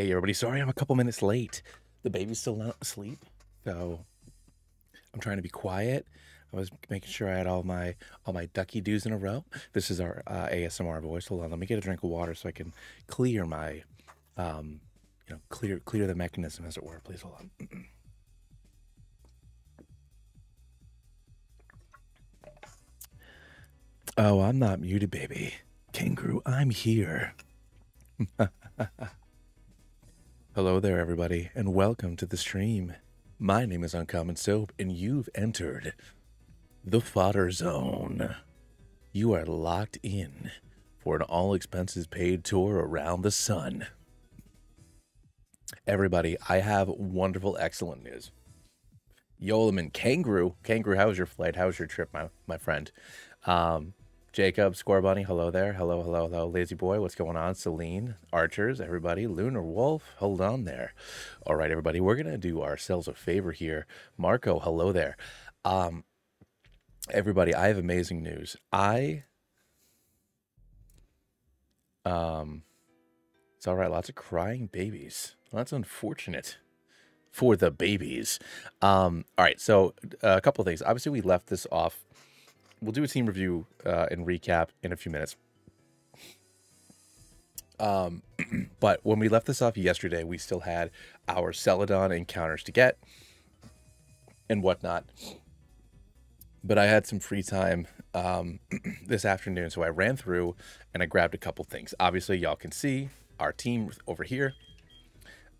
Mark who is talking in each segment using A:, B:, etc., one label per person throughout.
A: Hey, everybody. Sorry I'm a couple minutes late. The baby's still not asleep, so I'm trying to be quiet. I was making sure I had all my all my ducky doos in a row. This is our uh, ASMR voice. Hold on, let me get a drink of water so I can clear my, um, you know, clear clear the mechanism as it were. Please hold on. oh, I'm not muted, baby. Kangaroo, I'm here. Hello there, everybody, and welcome to the stream. My name is Uncommon Soap, and you've entered the fodder zone. You are locked in for an all expenses paid tour around the sun. Everybody, I have wonderful, excellent news. Yolaman Kangaroo, Kangaroo, how was your flight? How was your trip, my, my friend? Um, Jacob, Score Bunny, hello there. Hello, hello, hello. Lazy Boy, what's going on? Celine, Archers, everybody. Lunar Wolf, hold on there. All right, everybody, we're going to do ourselves a favor here. Marco, hello there. Um, everybody, I have amazing news. I, um, it's all right. Lots of crying babies. That's unfortunate for the babies. Um, all right, so uh, a couple of things. Obviously, we left this off we'll do a team review uh, and recap in a few minutes. Um, but when we left this off yesterday, we still had our Celadon encounters to get and whatnot. But I had some free time um, this afternoon, so I ran through and I grabbed a couple things. Obviously, y'all can see our team over here.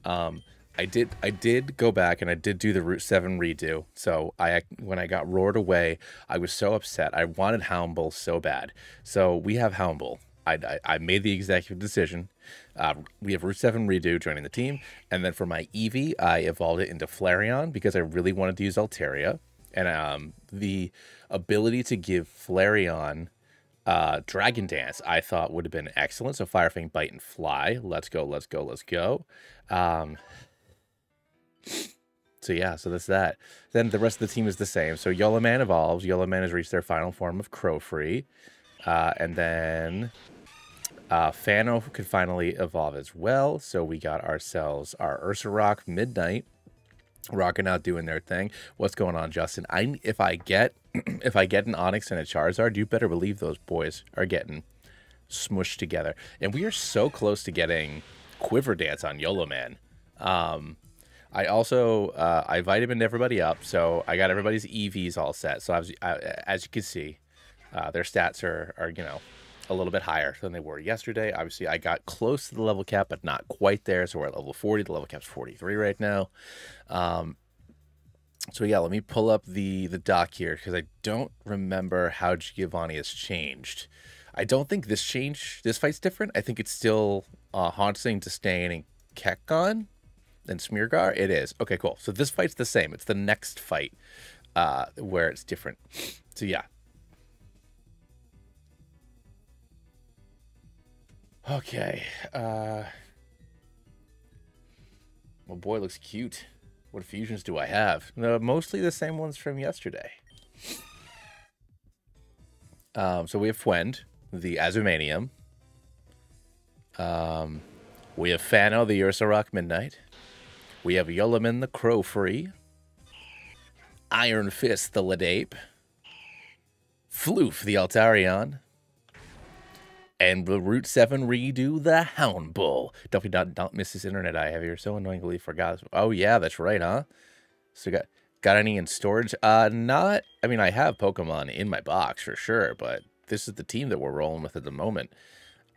A: Um, I did I did go back and I did do the Route 7 redo. So I when I got roared away, I was so upset. I wanted Hound Bull so bad. So we have Hound Bull. I, I, I made the executive decision. Uh, we have Route 7 redo joining the team. And then for my Eevee, I evolved it into Flareon because I really wanted to use Altaria. And um, the ability to give Flareon uh, Dragon Dance, I thought would have been excellent. So Fire Fang, Bite, and Fly. Let's go, let's go, let's go. Um, so yeah, so that's that. Then the rest of the team is the same. So Yola Man evolves. Yola Man has reached their final form of Crowfree. Uh, and then uh, Fano could finally evolve as well. So we got ourselves our Ursa Rock Midnight rocking out doing their thing. What's going on, Justin? I if I get if I get an Onix and a Charizard, you better believe those boys are getting smushed together. And we are so close to getting Quiver Dance on YOLO Man. Um, I also uh, I vitamined everybody up, so I got everybody's EVs all set. So was, I, as you can see, uh, their stats are are you know a little bit higher than they were yesterday. Obviously, I got close to the level cap, but not quite there. So we're at level 40. The level cap's 43 right now. Um, so yeah, let me pull up the the doc here because I don't remember how Giovanni has changed. I don't think this change, this fight's different. I think it's still uh, Haunting, Disdain, and Kekon and Smeargar? It is. Okay, cool. So this fight's the same. It's the next fight uh, where it's different. So yeah. Okay. Uh, well, boy, looks cute. What fusions do I have? Mostly the same ones from yesterday. Um, so we have Fwend, the Azumanium. Um, we have Fano, the Ursa Rock Midnight. We have Yulaman the Crowfree, Iron Fist the Ladape, Floof the Altarion, and the Route 7 redo the Hound Bull. Don't, don't, don't miss this internet I have here. So annoyingly forgot. Oh, yeah, that's right, huh? So got got any in storage? Uh, not. I mean, I have Pokemon in my box for sure, but this is the team that we're rolling with at the moment.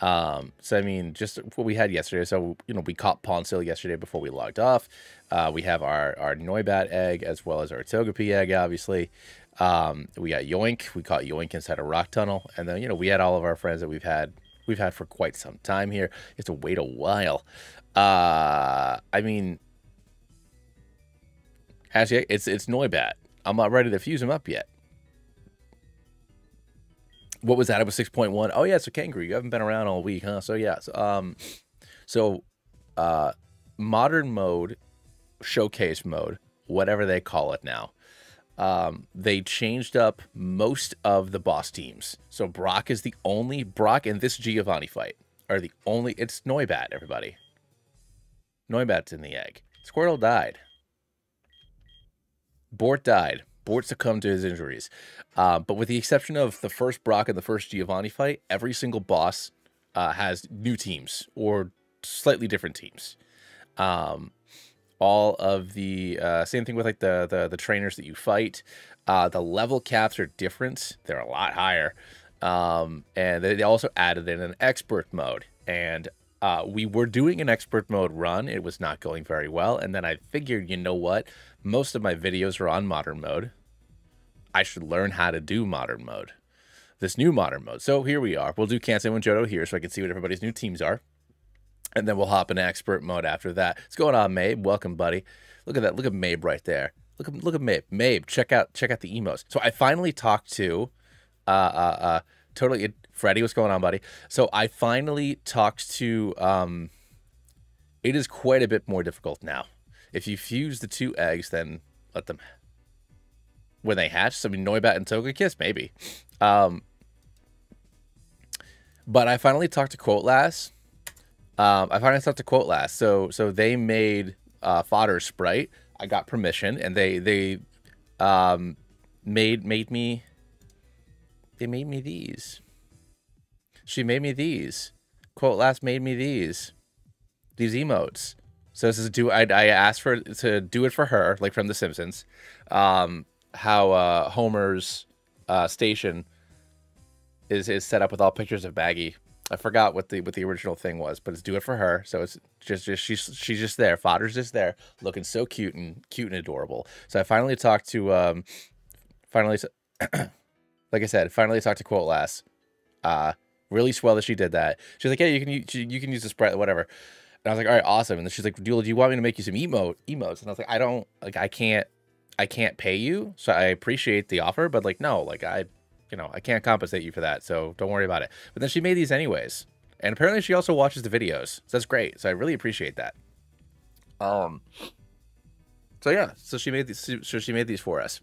A: Um, so I mean, just what we had yesterday. So you know, we caught Ponsil yesterday before we logged off. Uh, we have our our Noibat egg as well as our Togepi egg, obviously. Um, we got Yoink. We caught Yoink inside a rock tunnel, and then you know we had all of our friends that we've had we've had for quite some time here. You have to wait a while. Uh, I mean, actually, it's it's Noibat. I'm not ready to fuse him up yet what was that? It was six point one. Oh yeah, so kangaroo. You haven't been around all week, huh? So yeah. So, um, so uh, modern mode, showcase mode, whatever they call it now. Um, they changed up most of the boss teams. So Brock is the only Brock and this Giovanni fight are the only. It's Noibat, everybody. Noibat's in the egg. Squirtle died. Bort died. Bort succumbed to his injuries. Uh, but with the exception of the first Brock and the first Giovanni fight, every single boss uh, has new teams or slightly different teams. Um, all of the uh, same thing with like the, the the trainers that you fight. Uh, the level caps are different; they're a lot higher. Um, and they also added in an expert mode. And uh, we were doing an expert mode run. It was not going very well. And then I figured, you know what? Most of my videos are on modern mode. I should learn how to do modern mode. This new modern mode. So here we are. We'll do Kansei and Johto here so I can see what everybody's new teams are. And then we'll hop in expert mode after that. What's going on, Mabe? Welcome, buddy. Look at that. Look at Mabe right there. Look at look at Mabe. Mabe, check out check out the emos. So I finally talked to uh uh uh totally Freddie, what's going on, buddy? So I finally talked to um it is quite a bit more difficult now. If you fuse the two eggs, then let them when they hatch. So I mean Noibat and Togekiss, maybe. Um but I finally talked to Quote Um, I finally talked to Quote Last. So so they made uh, fodder sprite. I got permission, and they they um, made made me they made me these. She made me these. Quote last made me these. These emotes. So this is do I, I asked for to do it for her, like from The Simpsons. Um, how uh, Homer's uh, station is is set up with all pictures of Maggie. I forgot what the what the original thing was, but it's do it for her. So it's just just she's she's just there. Fodder's just there, looking so cute and cute and adorable. So I finally talked to um, finally like I said, finally talked to Quote Last. Uh, really swell that she did that. She's like, yeah, you can you can use the sprite, whatever. And I was like, all right, awesome. And then she's like, do, do you want me to make you some emote emotes? And I was like, I don't like, I can't, I can't pay you. So I appreciate the offer, but like, no, like I, you know, I can't compensate you for that. So don't worry about it. But then she made these anyways. And apparently she also watches the videos. So that's great. So I really appreciate that. Um, so yeah, so she made these, so she made these for us.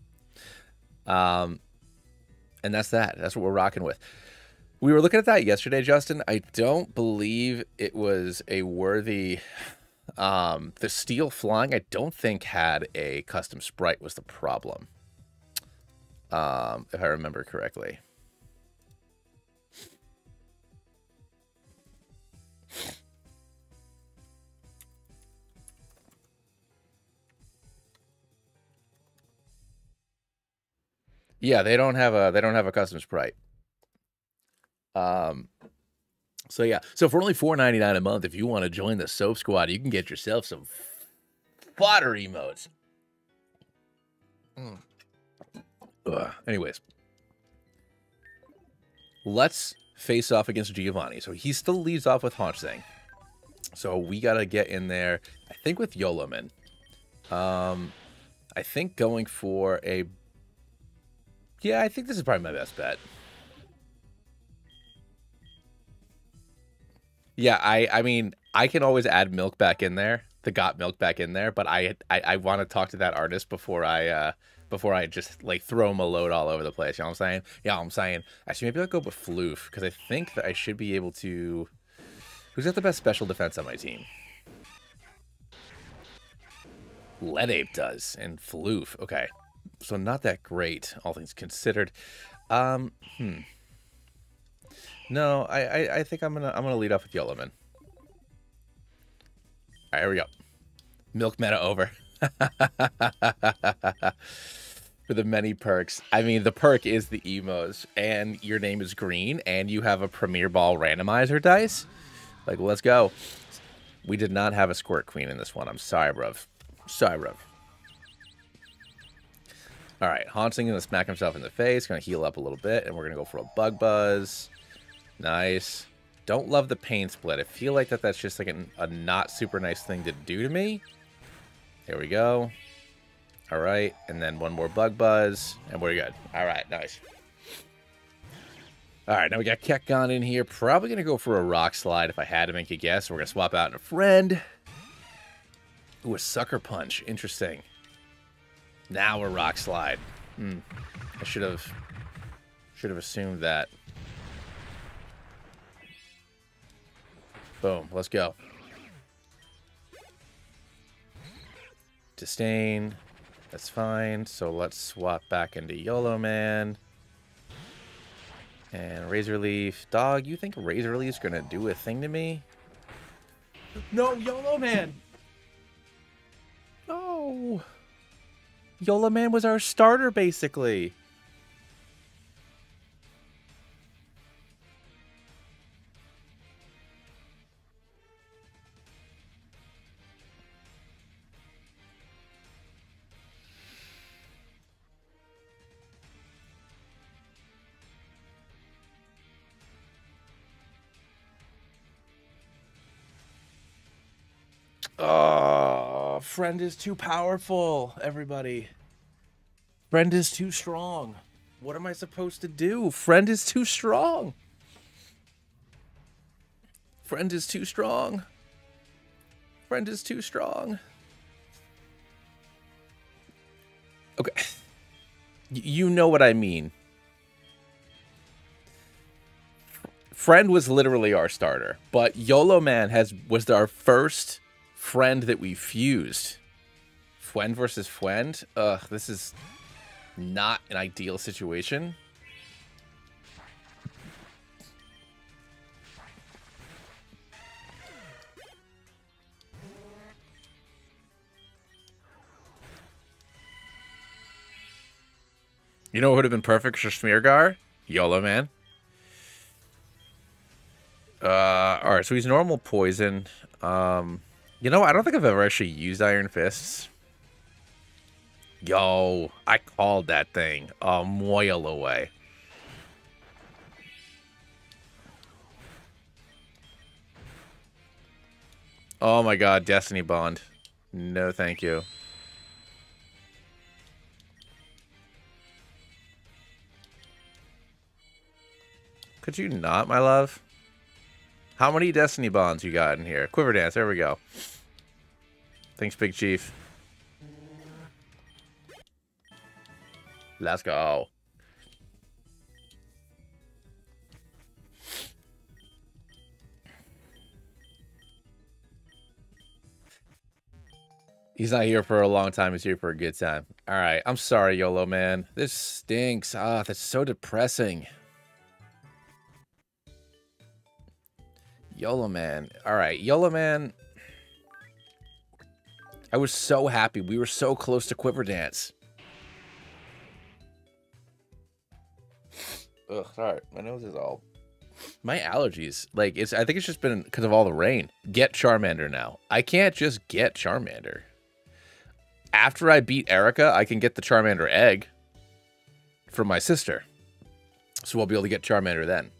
A: Um, and that's that. That's what we're rocking with. We were looking at that yesterday, Justin. I don't believe it was a worthy. Um, the steel flying, I don't think had a custom sprite was the problem. Um, if I remember correctly. Yeah, they don't have a they don't have a custom sprite. Um so yeah, so for only four ninety nine a month, if you want to join the Soap Squad, you can get yourself some fodder emotes. Mm. Anyways, let's face off against Giovanni. So he still leads off with Haunch So we gotta get in there. I think with Yoloman. Um, I think going for a yeah, I think this is probably my best bet. Yeah, I I mean, I can always add milk back in there, the got milk back in there, but I I, I want to talk to that artist before I uh before I just like throw him a load all over the place. You know what I'm saying? Yeah, I'm saying. Actually, maybe I'll go with Floof because I think that I should be able to. Who's got the best special defense on my team? Ledape does, and Floof. Okay so not that great, all things considered. Um, hmm. No, I, I, I think I'm gonna I'm gonna lead off with Yellowman. All right, here we go. Milk meta over. For the many perks. I mean, the perk is the emos, and your name is green, and you have a Premier Ball randomizer dice. Like, let's go. We did not have a Squirt Queen in this one. I'm sorry, bruv. Sorry, bruv. All right, Haunting gonna smack himself in the face, gonna heal up a little bit, and we're gonna go for a Bug Buzz. Nice. Don't love the Pain Split. I feel like that that's just like a not super nice thing to do to me. Here we go. All right, and then one more Bug Buzz, and we're good. All right, nice. All right, now we got Kekgon in here. Probably going to go for a Rock Slide if I had to make a guess. We're going to swap out in a Friend. Ooh, a Sucker Punch. Interesting. Now a rock slide. Hmm. I should have should have assumed that. Boom. Let's go. Disdain. That's fine. So let's swap back into YOLO Man. And Razor Leaf. Dog, you think Razor Leaf's gonna do a thing to me? No, YOLO Man! No! YOLO Man was our starter, basically. Friend is too powerful, everybody. Friend is too strong. What am I supposed to do? Friend is too strong. Friend is too strong. Friend is too strong. Okay. You know what I mean. Friend was literally our starter, but YOLO Man has was our first friend that we fused. Friend versus friend? Ugh, this is not an ideal situation. You know what would have been perfect for Smeargar? YOLO man. Uh, alright, so he's normal poison. Um, you know, I don't think I've ever actually used Iron Fists. Yo, I called that thing a mile away. Oh my god, Destiny Bond. No, thank you. Could you not, my love? How many Destiny Bonds you got in here? Quiver Dance, there we go. Thanks, Big Chief. Let's go. He's not here for a long time. He's here for a good time. All right. I'm sorry, YOLO, man. This stinks. Ah, that's so depressing. YOLO Man. All right, YOLO Man. I was so happy. We were so close to Quiver Dance. Ugh, sorry. My nose is all... My allergies. Like, it's. I think it's just been because of all the rain. Get Charmander now. I can't just get Charmander. After I beat Erica, I can get the Charmander egg from my sister. So we'll be able to get Charmander then.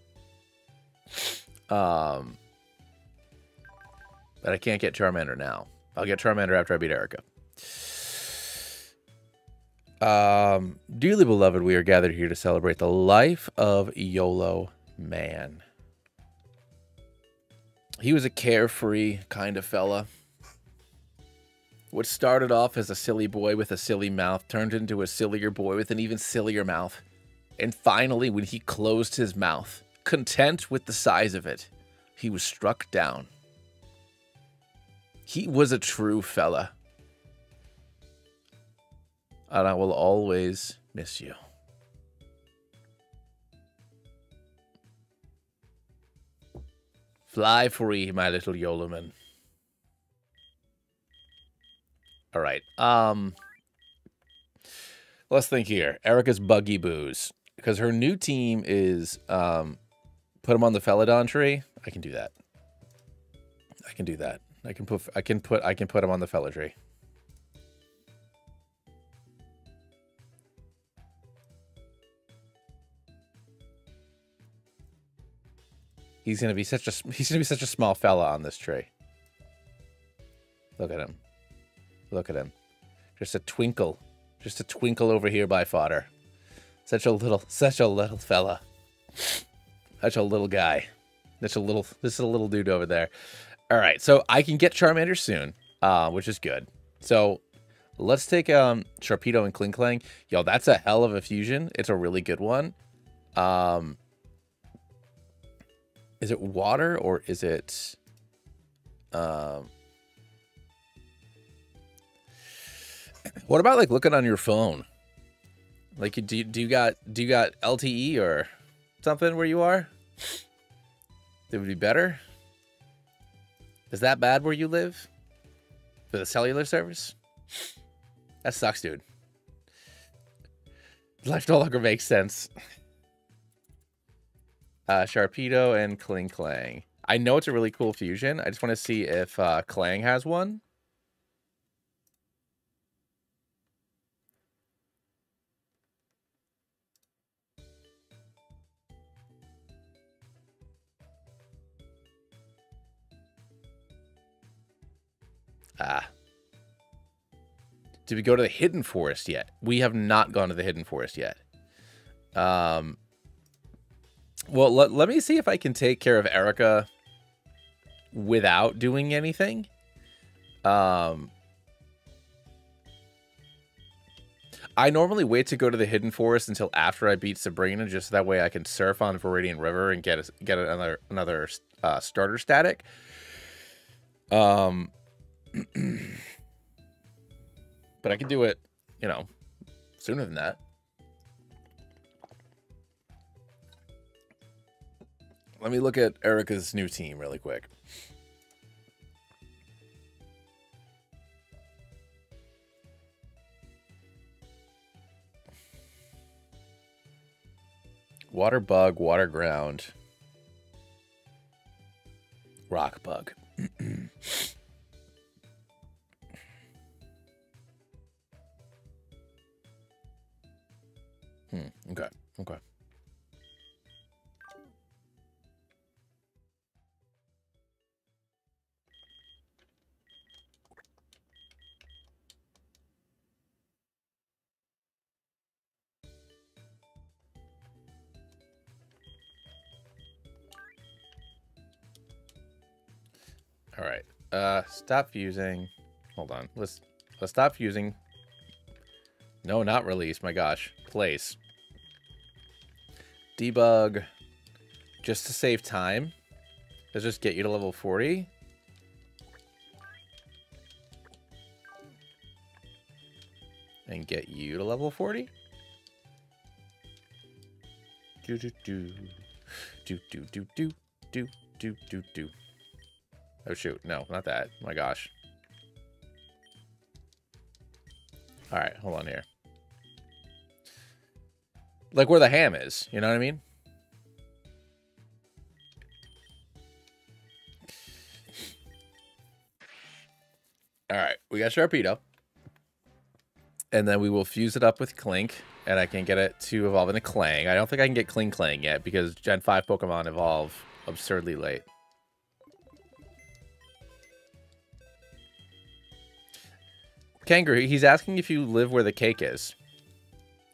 A: Um, but I can't get Charmander now. I'll get Charmander after I beat Erica. Um, dearly beloved, we are gathered here to celebrate the life of YOLO Man. He was a carefree kind of fella. What started off as a silly boy with a silly mouth turned into a sillier boy with an even sillier mouth. And finally, when he closed his mouth, content with the size of it, he was struck down he was a true fella. And I will always miss you. Fly free, my little Yoloman. All right. Um, let's think here. Erica's Buggy Booze. Because her new team is um, put him on the Felidon tree. I can do that. I can do that. I can put I can put I can put him on the fella tree. He's gonna be such a he's gonna be such a small fella on this tree. Look at him. Look at him. Just a twinkle. Just a twinkle over here by fodder. Such a little such a little fella. Such a little guy. Such a little this is a little dude over there. All right, so I can get Charmander soon, uh, which is good. So let's take um, Sharpedo and Klinklang. Yo, that's a hell of a fusion. It's a really good one. Um, is it water or is it... Um, What about like looking on your phone? Like, do you, do you got do you got LTE or something where you are? It would be better. Is that bad where you live? For the cellular service? That sucks, dude. Life no longer makes sense. Uh, Sharpedo and Klinklang. I know it's a really cool fusion. I just want to see if uh, Klang has one. Ah. Did we go to the Hidden Forest yet? We have not gone to the Hidden Forest yet. Um, well, let, let me see if I can take care of Erica without doing anything. Um, I normally wait to go to the Hidden Forest until after I beat Sabrina, just so that way I can surf on Viridian River and get a, get another another uh, starter static. Um, but I can do it, you know, sooner than that. Let me look at Erica's new team really quick. Water bug, water ground, rock bug. Hmm. Okay. Okay. All right. Uh, stop fusing. Hold on. Let's let's stop fusing. No, not release. My gosh. Place. Debug. Just to save time. Let's just get you to level 40. And get you to level 40. Do do do. Do do do do do do do do. Oh shoot, no, not that. My gosh. Alright, hold on here. Like where the ham is, you know what I mean? Alright, we got Sharpedo. And then we will fuse it up with Klink, and I can get it to evolve into Klang. I don't think I can get Klinklang yet, because Gen 5 Pokemon evolve absurdly late. Kangaroo, he's asking if you live where the cake is.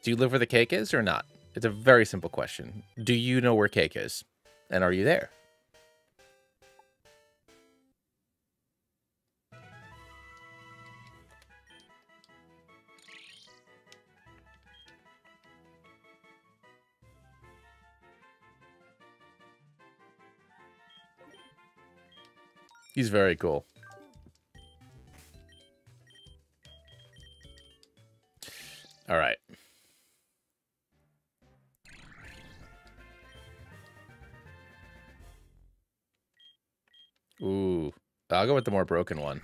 A: Do you live where the cake is or not? It's a very simple question. Do you know where cake is? And are you there? He's very cool. All right. Ooh. I'll go with the more broken one.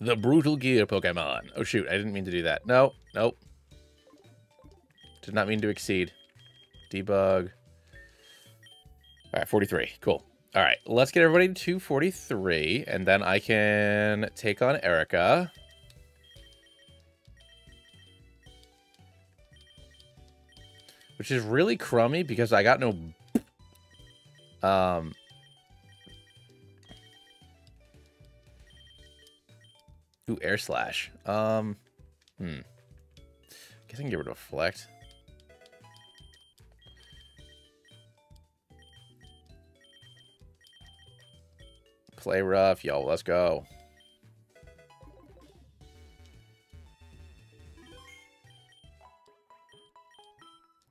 A: The Brutal Gear Pokemon. Oh, shoot. I didn't mean to do that. No. Nope. Did not mean to exceed. Debug. All right, 43. Cool. All right, let's get everybody to 43, and then I can take on Erica. Which is really crummy because I got no... Um... Ooh, Air Slash. Um... Hmm. Guess I can get rid of Reflect. Play rough, yo. Let's go.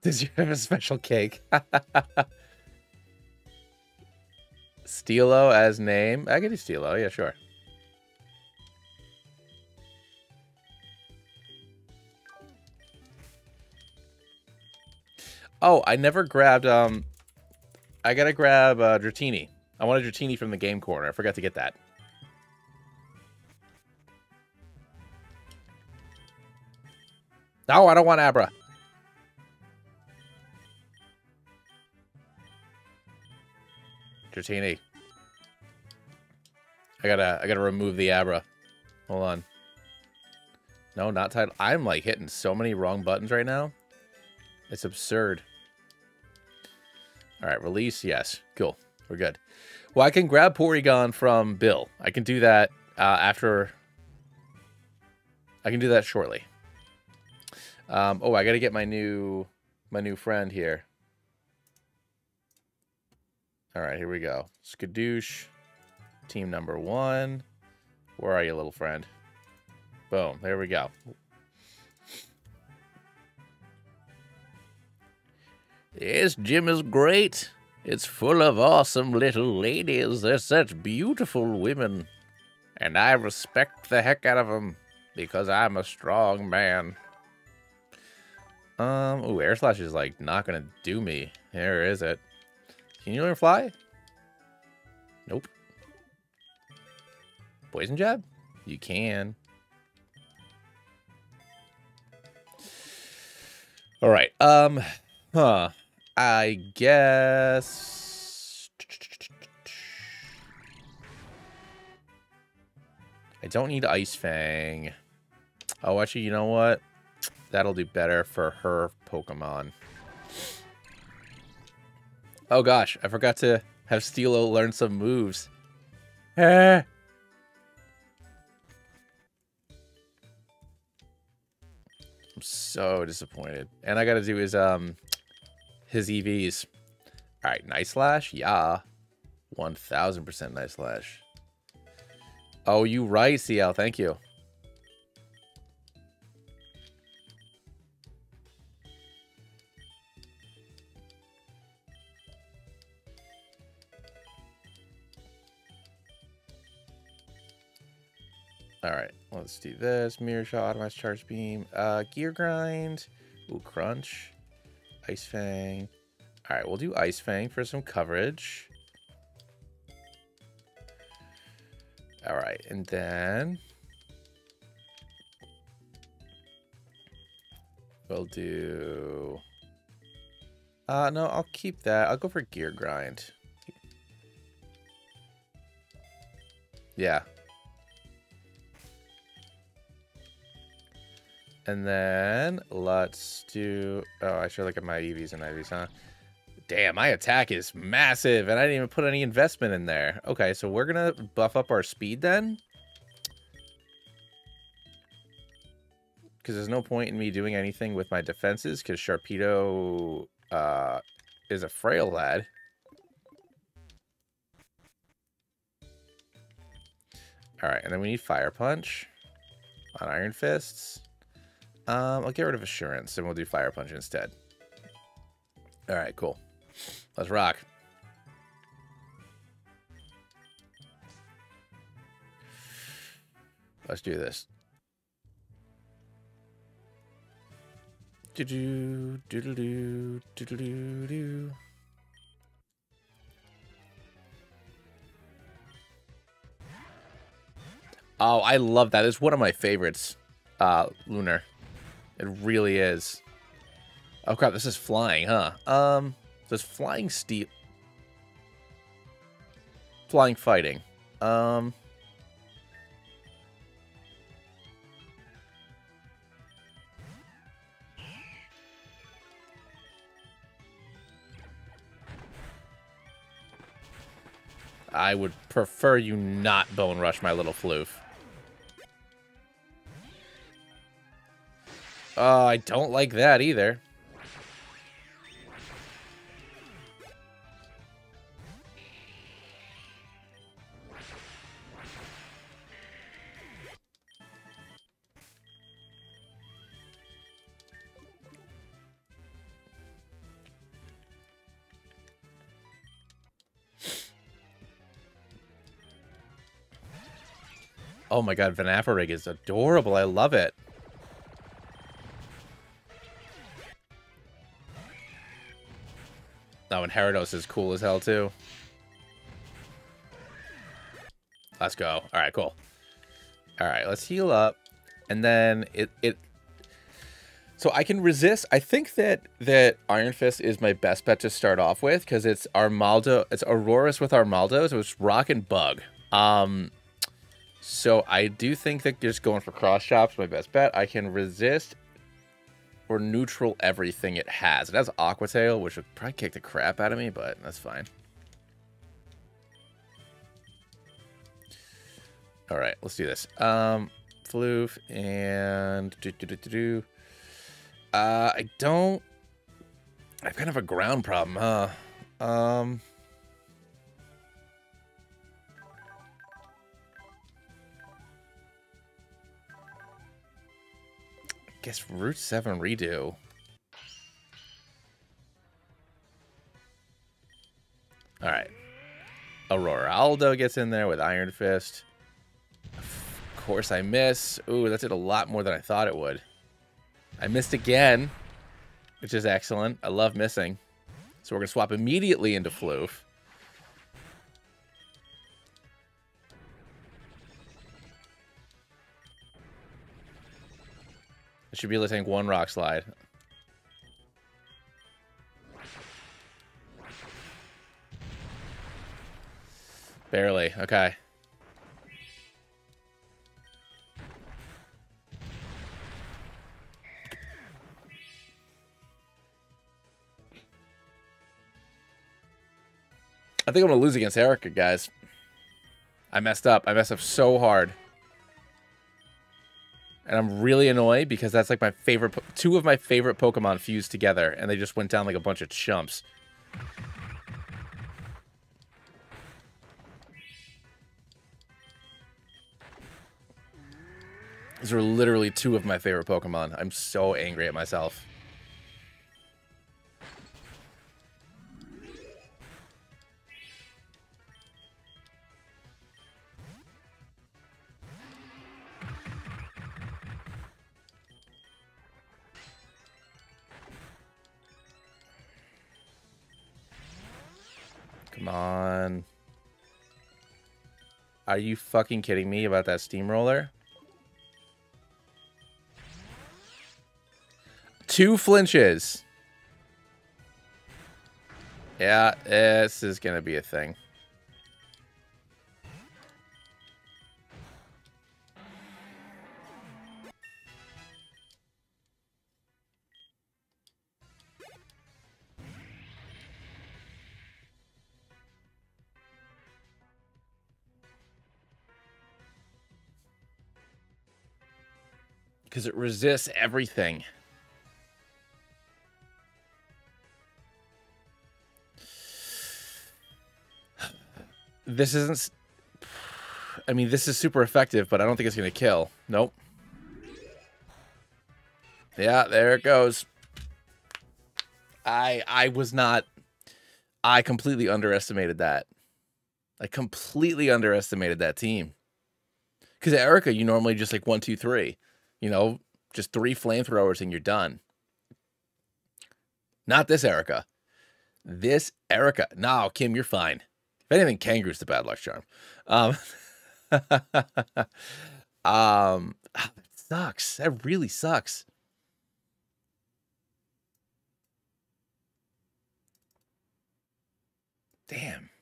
A: Does you have a special cake? Stilo as name? I can do Stilo. Yeah, sure. Oh, I never grabbed, um... I gotta grab uh, Dratini. I wanted Dratini from the game corner. I forgot to get that. No, I don't want Abra. Dratini. I gotta, I gotta remove the Abra. Hold on. No, not title. I'm like hitting so many wrong buttons right now. It's absurd. All right, release. Yes, cool. We're good. Well, I can grab Porygon from Bill. I can do that uh, after. I can do that shortly. Um, oh, I got to get my new my new friend here. All right, here we go. Skadoosh, team number one. Where are you, little friend? Boom, there we go. Yes, Jim is great. It's full of awesome little ladies. They're such beautiful women. And I respect the heck out of them because I'm a strong man. Um, ooh, air slash is like not gonna do me. There is it. Can you learn fly? Nope. Poison jab? You can. All right. Um, huh. I guess... I don't need Ice Fang. Oh, actually, you know what? That'll do better for her Pokemon. Oh gosh, I forgot to have Steelo learn some moves. Eh. I'm so disappointed. And I gotta do his um his EVs. Alright, Night Slash? Yeah. 1000% Night Slash. Oh, you right, CL. Thank you. All right, let's do this. Mirror shot, automatic charge beam, uh, gear grind, ooh, crunch, ice fang. All right, we'll do ice fang for some coverage. All right, and then we'll do. Uh, no, I'll keep that. I'll go for gear grind. Yeah, And then let's do... Oh, I should look at my EVs and IVs, huh? Damn, my attack is massive, and I didn't even put any investment in there. Okay, so we're going to buff up our speed then. Because there's no point in me doing anything with my defenses, because Sharpedo uh, is a frail lad. Alright, and then we need Fire Punch on Iron Fists. Um, I'll get rid of Assurance, and we'll do Fire Punch instead. Alright, cool. Let's rock. Let's do this. Do do do do do do do do. Oh, I love that. It's one of my favorites. Uh, Lunar. It really is. Oh crap, this is flying, huh? Um, does flying steep... Flying fighting. Um... I would prefer you not bone rush my little floof. Uh, I don't like that either. Oh my god, Vanafarig is adorable. I love it. Oh, and Gyarados is cool as hell too. Let's go. All right, cool. All right, let's heal up, and then it it. So I can resist. I think that that Iron Fist is my best bet to start off with because it's Armaldo. It's Aurorus with Armaldo, so it's Rock and Bug. Um, so I do think that just going for cross chops my best bet. I can resist or neutral everything it has. It has Aqua Tail, which would probably kick the crap out of me, but that's fine. All right, let's do this. Um, Floof and do, do, do, do, do. Uh, I don't. I have kind of a ground problem, huh? Um. Guess Route 7 redo. All right. Aurora Aldo gets in there with Iron Fist Of course I miss. Ooh, that did a lot more than I thought it would. I missed again, which is excellent. I love missing. So we're going to swap immediately into Floof. I should be able to tank one rock slide. Barely. Okay. I think I'm going to lose against Erica, guys. I messed up. I messed up so hard. And I'm really annoyed because that's like my favorite... Two of my favorite Pokemon fused together. And they just went down like a bunch of chumps. These are literally two of my favorite Pokemon. I'm so angry at myself. Come on. Are you fucking kidding me about that steamroller? Two flinches. Yeah, this is going to be a thing. Because it resists everything. This isn't... I mean, this is super effective, but I don't think it's going to kill. Nope. Yeah, there it goes. I I was not... I completely underestimated that. I completely underestimated that team. Because Erica, you normally just like one, two, three. You know, just three flamethrowers and you're done. Not this Erica. This Erica. No, Kim, you're fine. If anything, Kangaskoo's the bad luck charm. Um, um, that sucks. That really sucks. Damn.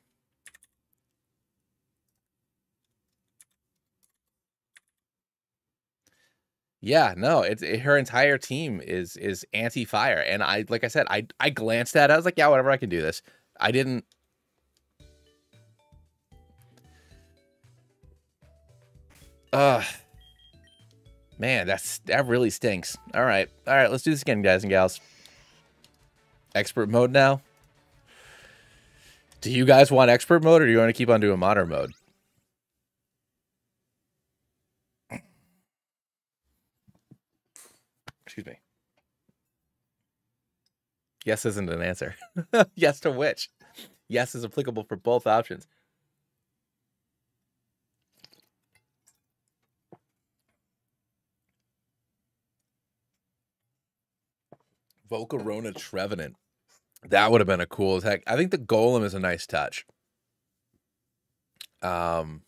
A: Yeah, no, it's it, her entire team is is anti-fire, and I like I said, I I glanced at, it, I was like, yeah, whatever, I can do this. I didn't. Ugh, man, that's that really stinks. All right, all right, let's do this again, guys and gals. Expert mode now. Do you guys want expert mode, or do you want to keep on doing modern mode? Excuse me. Yes isn't an answer. yes to which? Yes is applicable for both options. Volcarona Trevenant. That would have been a cool attack. I think the golem is a nice touch. Um,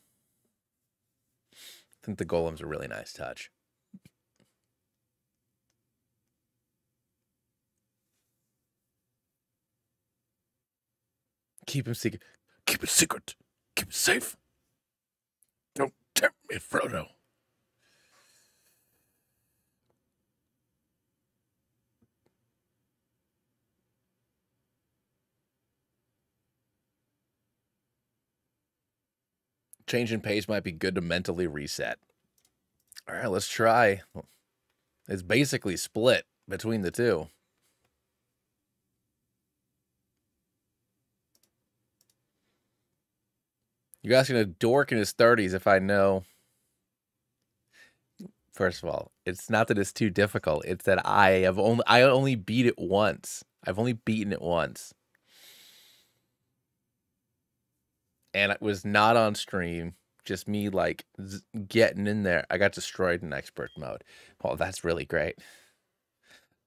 A: I think the golem's a really nice touch. Keep him secret. Keep it secret. Keep it safe. Don't tempt me, Frodo. Change in pace might be good to mentally reset. All right, let's try. It's basically split between the two. You're asking a dork in his 30s if I know. First of all, it's not that it's too difficult. It's that I have only I only beat it once. I've only beaten it once. And it was not on stream. Just me like getting in there. I got destroyed in expert mode. Well, that's really great.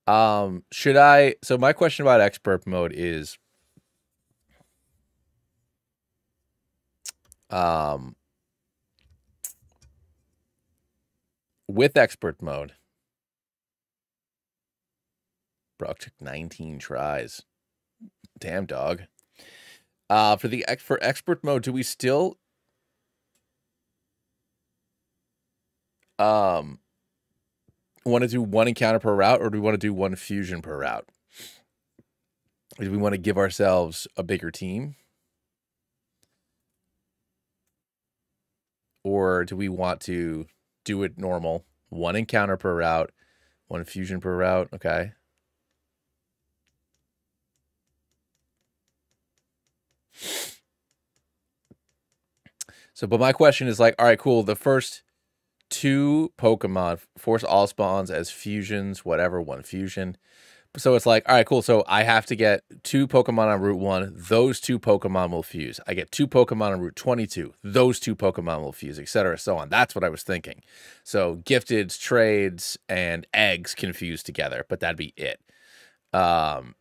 A: Um, should I so my question about expert mode is um, with expert mode, Brock took 19 tries. Damn dog. Uh, for the for expert mode, do we still um want to do one encounter per route, or do we want to do one fusion per route? Do we want to give ourselves a bigger team? Or do we want to do it normal? One encounter per route, one fusion per route. Okay. So, but my question is like, all right, cool. The first two Pokemon force all spawns as fusions, whatever, one fusion so it's like, all right, cool. So I have to get two Pokemon on Route 1. Those two Pokemon will fuse. I get two Pokemon on Route 22. Those two Pokemon will fuse, etc. so on. That's what I was thinking. So gifteds, trades, and eggs can fuse together, but that'd be it. Um,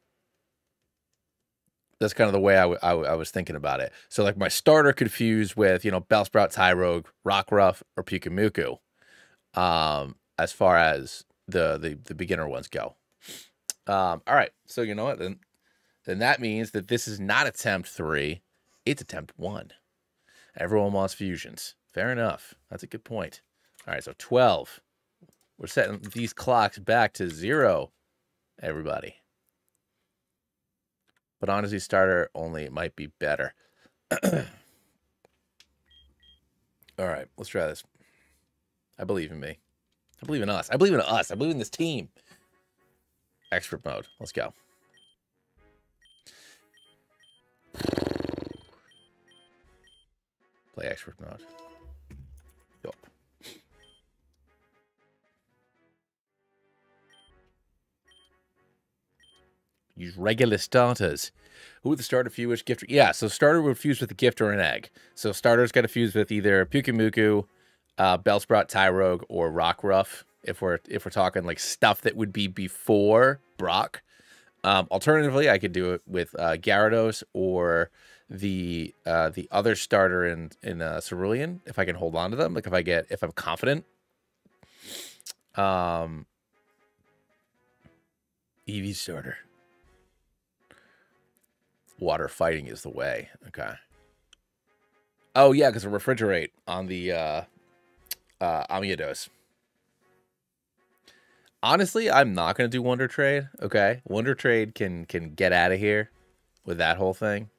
A: that's kind of the way I, I was thinking about it. So like my starter could fuse with, you know, Bellsprout, Tyrogue, Rockruff, or Pyukumuku um, as far as the, the, the beginner ones go. Um, all right. So you know what? Then then that means that this is not attempt three, it's attempt one. Everyone wants fusions. Fair enough. That's a good point. All right, so 12. We're setting these clocks back to zero, everybody. But honestly, starter only might be better. All right, let's try this. I believe in me. I believe in us. I believe in us. I believe in this team. Expert mode. Let's go. Play expert mode. Use regular starters. Who would the starter fuse with gift? Yeah, so starter would fuse with a gift or an egg. So starters got to fuse with either Pyukumuku, uh, Bellsprout, Tyrogue, or Rockruff if we're if we're talking like stuff that would be before Brock. Um, alternatively, I could do it with uh, Gyarados or the uh, the other starter in in uh, Cerulean if I can hold on to them. Like if I get if I'm confident. Um, Eevee starter. Water fighting is the way. Okay. Oh yeah, because refrigerate on the uh, uh, Amiados honestly, I'm not gonna do Wonder Trade. Okay, Wonder Trade can can get out of here with that whole thing.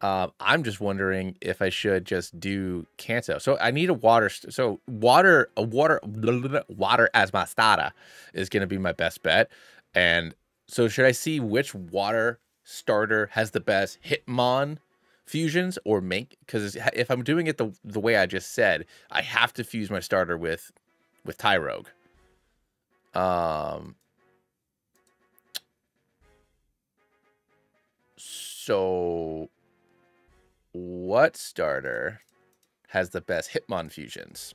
A: Um, I'm just wondering if I should just do Kanto. So I need a water. So water, a water, blah, blah, blah, water as my starter is gonna be my best bet. And so should I see which water starter has the best Hitmon fusions or make? Because if I'm doing it the the way I just said, I have to fuse my starter with with Tyrogue. Um, so, what starter has the best Hitmon fusions?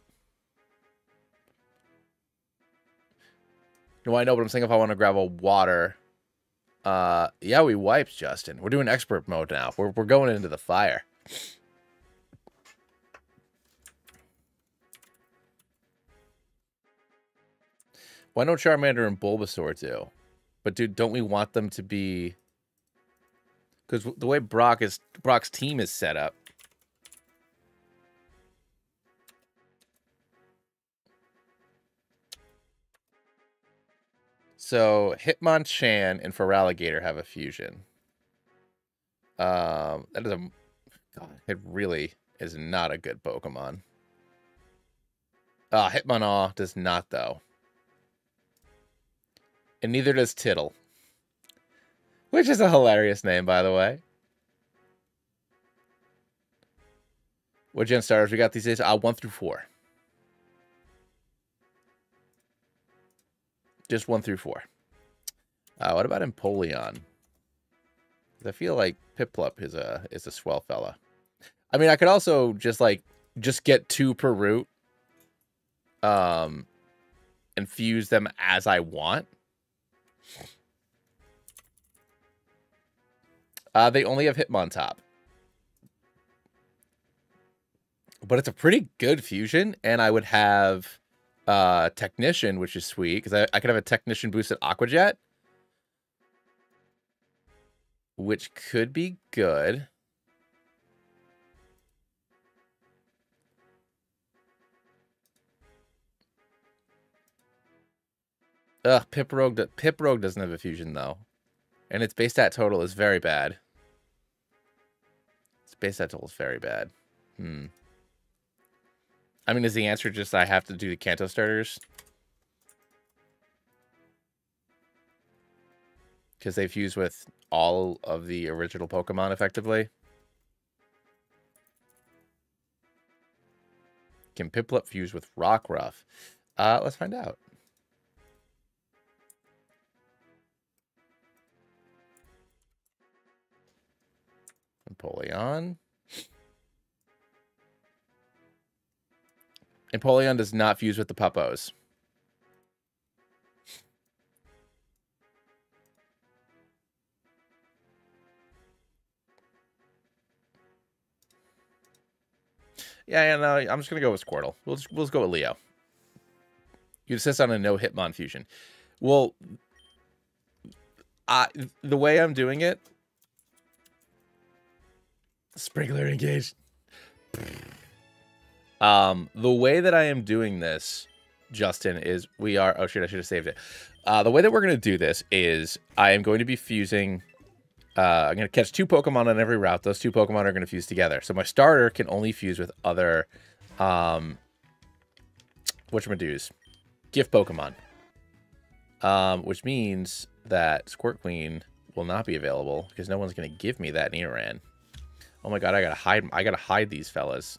A: No, I know, but I'm saying if I want to grab a water, Uh, yeah, we wiped, Justin. We're doing expert mode now. We're, we're going into the fire. Why don't Charmander and Bulbasaur do? But dude, don't we want them to be... Because the way Brock is Brock's team is set up, So Hitmonchan and Feraligatr have a fusion. Um, that is a God, it really is not a good Pokemon. Uh, Hitmonaw does not though. And neither does Tittle. Which is a hilarious name, by the way. What gen starters we got these days? Uh, one through four. Just one through four. Uh, what about Empoleon? I feel like Piplup is a is a swell fella. I mean, I could also just like just get two per root, um, and fuse them as I want. Uh, they only have Hitmontop. But it's a pretty good fusion, and I would have uh, Technician, which is sweet because I, I could have a Technician boosted Aqua Jet, which could be good. Ugh, Pip Rogue, Pip Rogue doesn't have a fusion though. And its base stat total is very bad. Its base stat total is very bad. Hmm. I mean, is the answer just I have to do the Kanto starters? Because they fuse with all of the original Pokemon effectively. Can Piplup fuse with Rockruff? Uh, let's find out. Empoleon. Empoleon does not fuse with the Puppos. Yeah, yeah, no, I'm just gonna go with Squirtle. We'll just, we'll just go with Leo. You insist on a no Hitmon fusion. Well, I the way I'm doing it, sprinkler engaged. Um, the way that I am doing this, Justin, is we are. Oh shit! I should have saved it. Uh, the way that we're going to do this is I am going to be fusing. Uh, I'm going to catch two Pokemon on every route. Those two Pokemon are going to fuse together. So my starter can only fuse with other, um, whatchamacallit, gift Pokemon. Um, which means that Squirt Queen will not be available because no one's going to give me that Nidoran. Oh my god, I gotta hide. I gotta hide these fellas.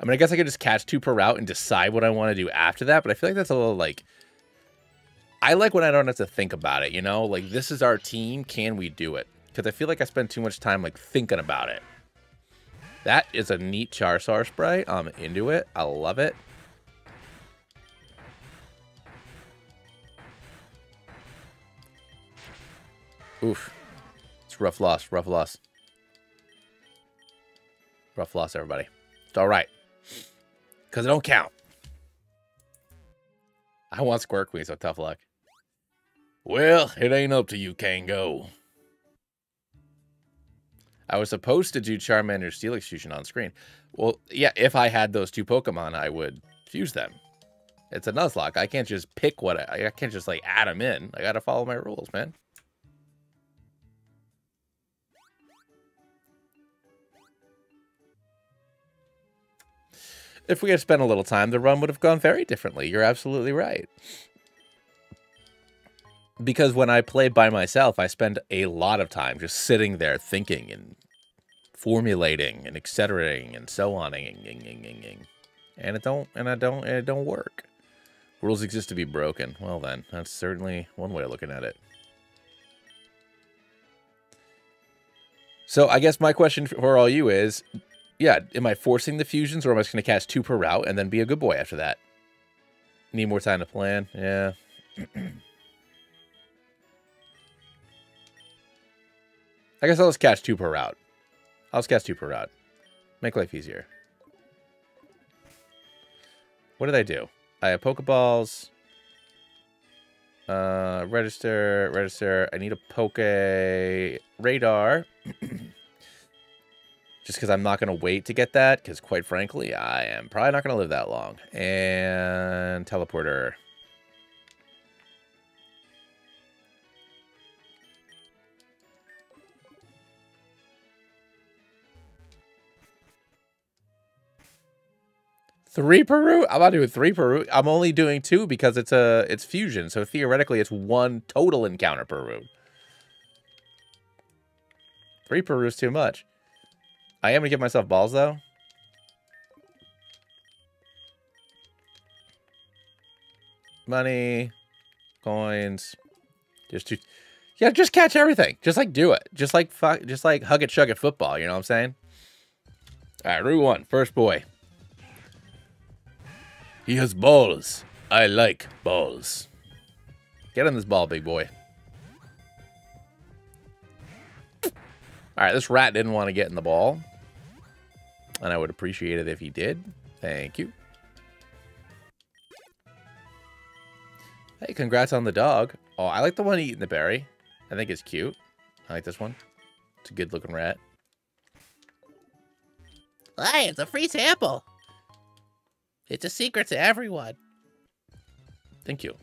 A: I mean, I guess I could just catch two per route and decide what I want to do after that, but I feel like that's a little like... I like when I don't have to think about it, you know? Like, this is our team. Can we do it? Because I feel like I spend too much time, like, thinking about it. That is a neat Charizard spray. I'm into it. I love it. Oof. Rough loss. Rough loss. Rough loss, everybody. It's all right. Because it don't count. I want Squirt Queen, so tough luck. Well, it ain't up to you, Kango. I was supposed to do Charmander Steel Fusion on screen. Well, yeah, if I had those two Pokemon, I would fuse them. It's a Nuzlocke. I can't just pick what I, I can't just like add them in. I gotta follow my rules, man. If we had spent a little time, the run would have gone very differently. You're absolutely right. Because when I play by myself, I spend a lot of time just sitting there thinking and formulating and etc. and so on. And it don't and I don't and it don't work. Rules exist to be broken. Well then, that's certainly one way of looking at it. So I guess my question for all you is, yeah, am I forcing the fusions or am I just going to cast two per route and then be a good boy after that? Need more time to plan. Yeah. I guess I'll just cast two per route. I'll just cast two per route. Make life easier. What did I do? I have Pokeballs. Uh, register, register. I need a Poke Radar. Just because I'm not going to wait to get that, because quite frankly, I am probably not going to live that long. And Teleporter. Three per? I'm not doing three per. I'm only doing two because it's a it's fusion. So theoretically, it's one total encounter per route. Three per is too much. I am gonna give myself balls though. Money, coins, just to, yeah, just catch everything. Just like do it. Just like fuck, just like hug it, chug it, football. You know what I'm saying? All right, route one, first boy. He has balls. I like balls. Get on this ball, big boy. All right, this rat didn't want to get in the ball. And I would appreciate it if he did. Thank you. Hey, congrats on the dog. Oh, I like the one eating the berry. I think it's cute. I like this one. It's a good looking rat.
B: Hey, it's a free sample. It's a secret to everyone.
A: Thank you.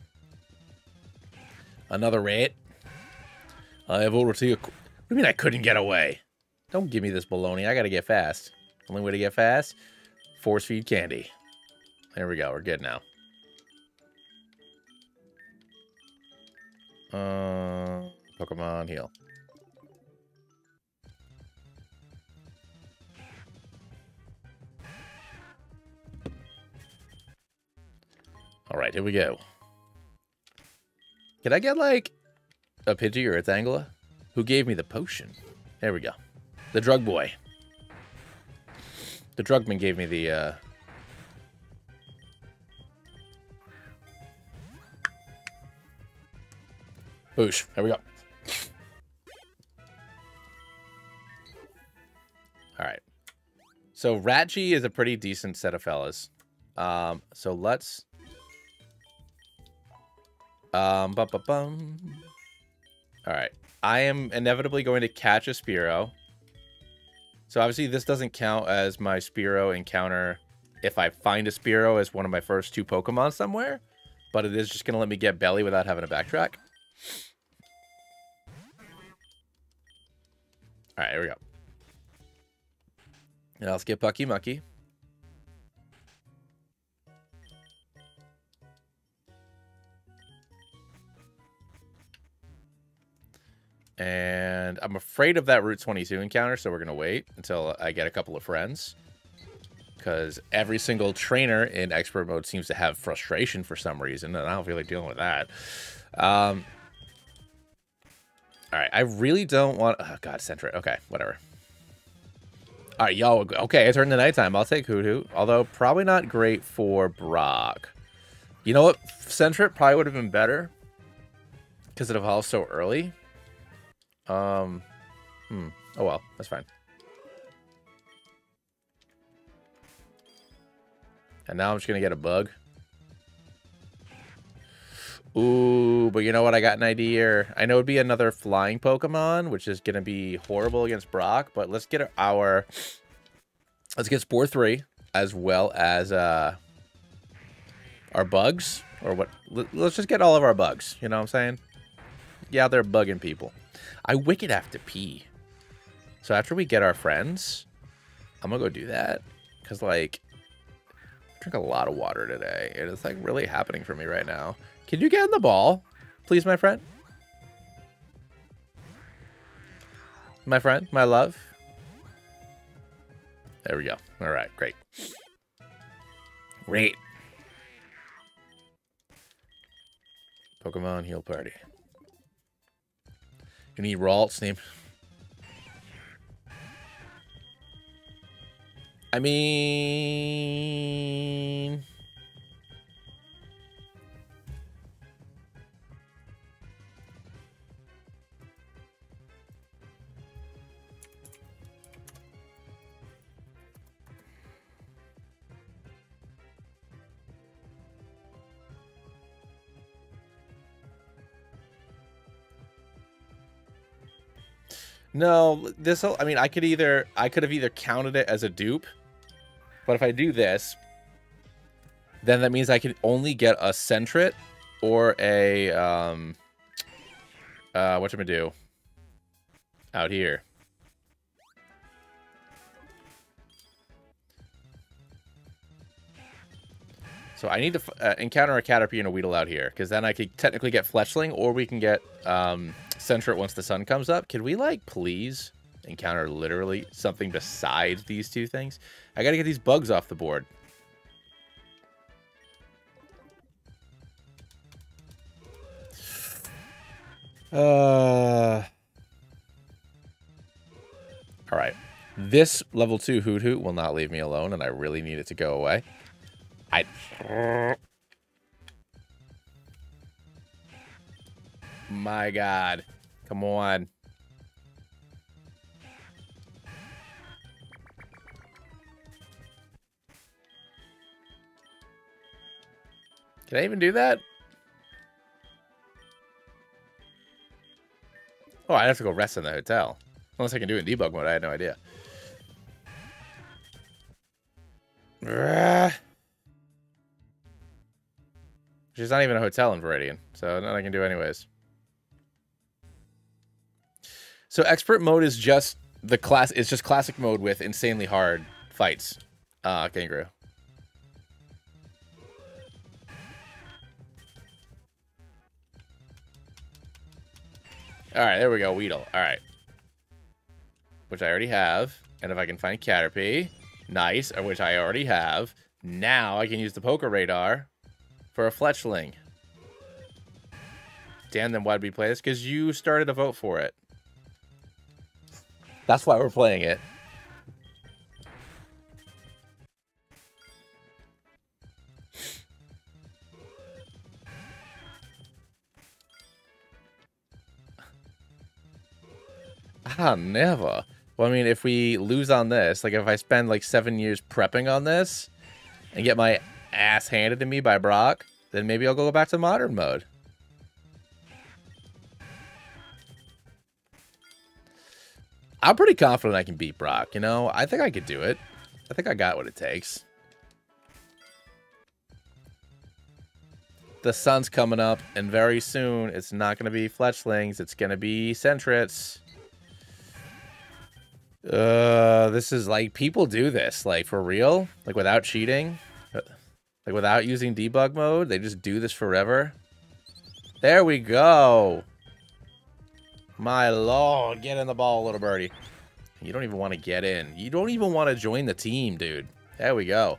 A: Another rat. I have overtaken. What do you mean I couldn't get away? Don't give me this baloney. I gotta get fast. Only way to get fast? Force feed candy. There we go. We're good now. Uh, Pokemon heal. All right, here we go. Can I get like a Pidgey or a Tangela? Who gave me the potion? There we go. The drug boy. The drugman gave me the uh Boosh. There we go. All right. So Ratchi is a pretty decent set of fellas. Um, so let's um, bum, bum, bum. All right. I am inevitably going to catch a Spearow. So obviously this doesn't count as my Spearow encounter if I find a Spearow as one of my first two Pokemon somewhere. But it is just going to let me get Belly without having to backtrack. All right, here we go. Now let's get Pucky Mucky. And I'm afraid of that Route 22 encounter, so we're going to wait until I get a couple of friends. Because every single trainer in expert mode seems to have frustration for some reason, and I don't feel like dealing with that. Um, all right, I really don't want... Oh, God, Sentret. Okay, whatever. All right, y'all. Okay, it's turned to nighttime. I'll take Hoothoot. Although, probably not great for Brock. You know what? Sentret probably would have been better. Because it evolved so early. Um, hmm. Oh well, that's fine. And now I'm just gonna get a bug. Ooh, but you know what? I got an idea. here. I know it'd be another flying Pokemon, which is gonna be horrible against Brock. But let's get our let's get Spore three as well as uh our bugs or what? Let's just get all of our bugs. You know what I'm saying? Yeah, they're bugging people. I wicked have to pee. So after we get our friends, I'm gonna go do that. Cause like I drink a lot of water today. And it's like really happening for me right now. Can you get in the ball? Please, my friend? My friend, my love. There we go. All right, great. Great. Pokemon Heal Party. You need Ralts name. I mean... No, this. I mean, I could either I could have either counted it as a dupe, but if I do this, then that means I can only get a Sentret or a um. Uh, what am I do? Out here. So I need to uh, encounter a Caterpie and a Weedle out here, because then I could technically get Fletchling, or we can get um, Sentret once the sun comes up. Can we, like, please encounter literally something besides these two things? I gotta get these bugs off the board. Uh... Alright. This level 2 Hoothoot will not leave me alone, and I really need it to go away. I... My god. Come on. Can I even do that? Oh, I have to go rest in the hotel. Unless I can do it in debug mode. I had no idea. She's not even a hotel in Viridian, so nothing I can do anyways. So expert mode is just the class. It's just classic mode with insanely hard fights. Uh, Kangaroo. All right, there we go. Weedle. All right. Which I already have. And if I can find Caterpie, nice, which I already have. Now I can use the Poke Radar for a Fletchling. Damn, then why'd we play this? Because you started a vote for it. That's why we're playing it. Ah, never. Well, I mean, if we lose on this, like if I spend like seven years prepping on this and get my ass handed to me by Brock, then maybe I'll go back to modern mode. I'm pretty confident I can beat Brock, you know? I think I could do it. I think I got what it takes. The sun's coming up, and very soon it's not going to be Fletchlings. It's going to be Sentrets. Uh, this is like, people do this, like, for real? Like, without cheating? Like, without using debug mode? They just do this forever? There we go. My lord, get in the ball, little birdie. You don't even want to get in. You don't even want to join the team, dude. There we go.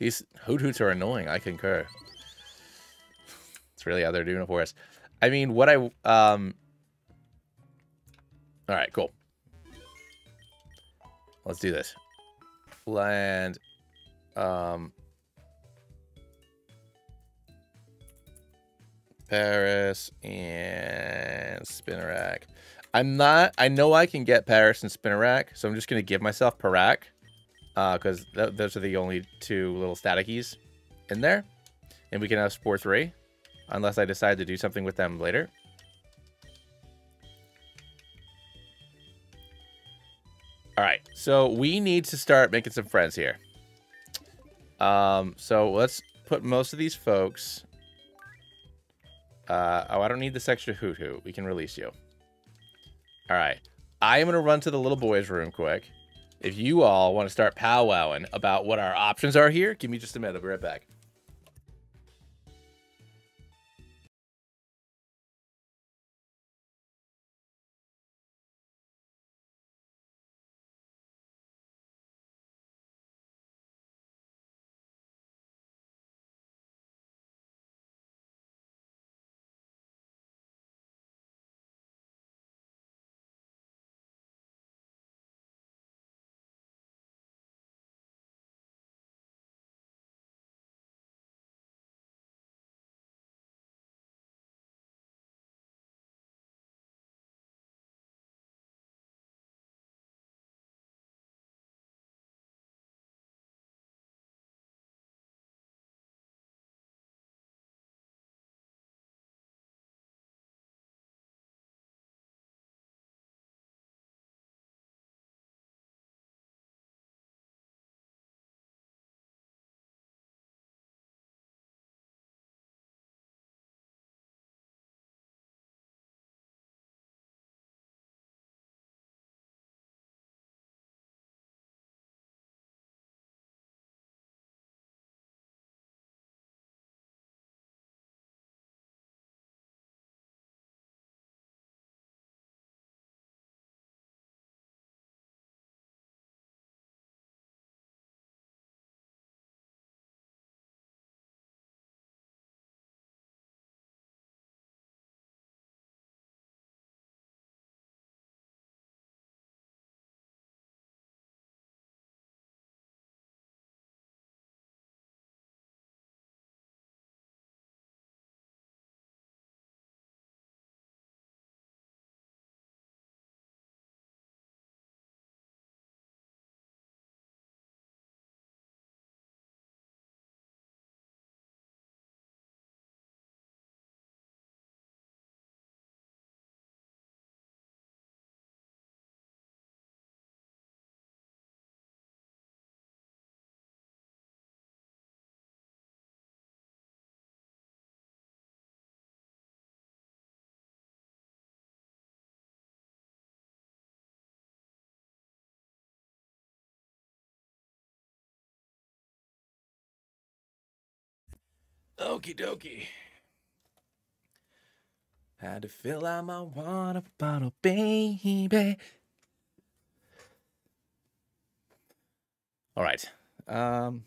A: These Hoothoots are annoying. I concur. It's really how they're doing it for us. I mean, what I... um. All right, cool. Let's do this. Land. Um. Paras and Spinarak. I'm not, I know I can get Paras and Spinarak, so I'm just going to give myself Parak, because uh, th those are the only two little static keys in there. And we can have Spore 3, unless I decide to do something with them later. All right, so we need to start making some friends here. Um, so let's put most of these folks uh, oh, I don't need this extra Hoothoot. We can release you. All right. I am going to run to the little boys room quick. If you all want to start powwowing about what our options are here, give me just a minute. I'll be right back. Okie dokie. Had to fill out my water bottle, baby. All right. Um.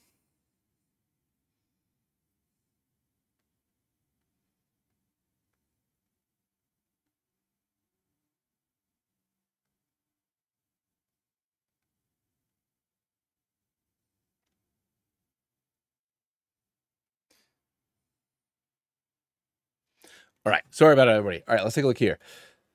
A: All right. Sorry about it, everybody. All right, let's take a look here.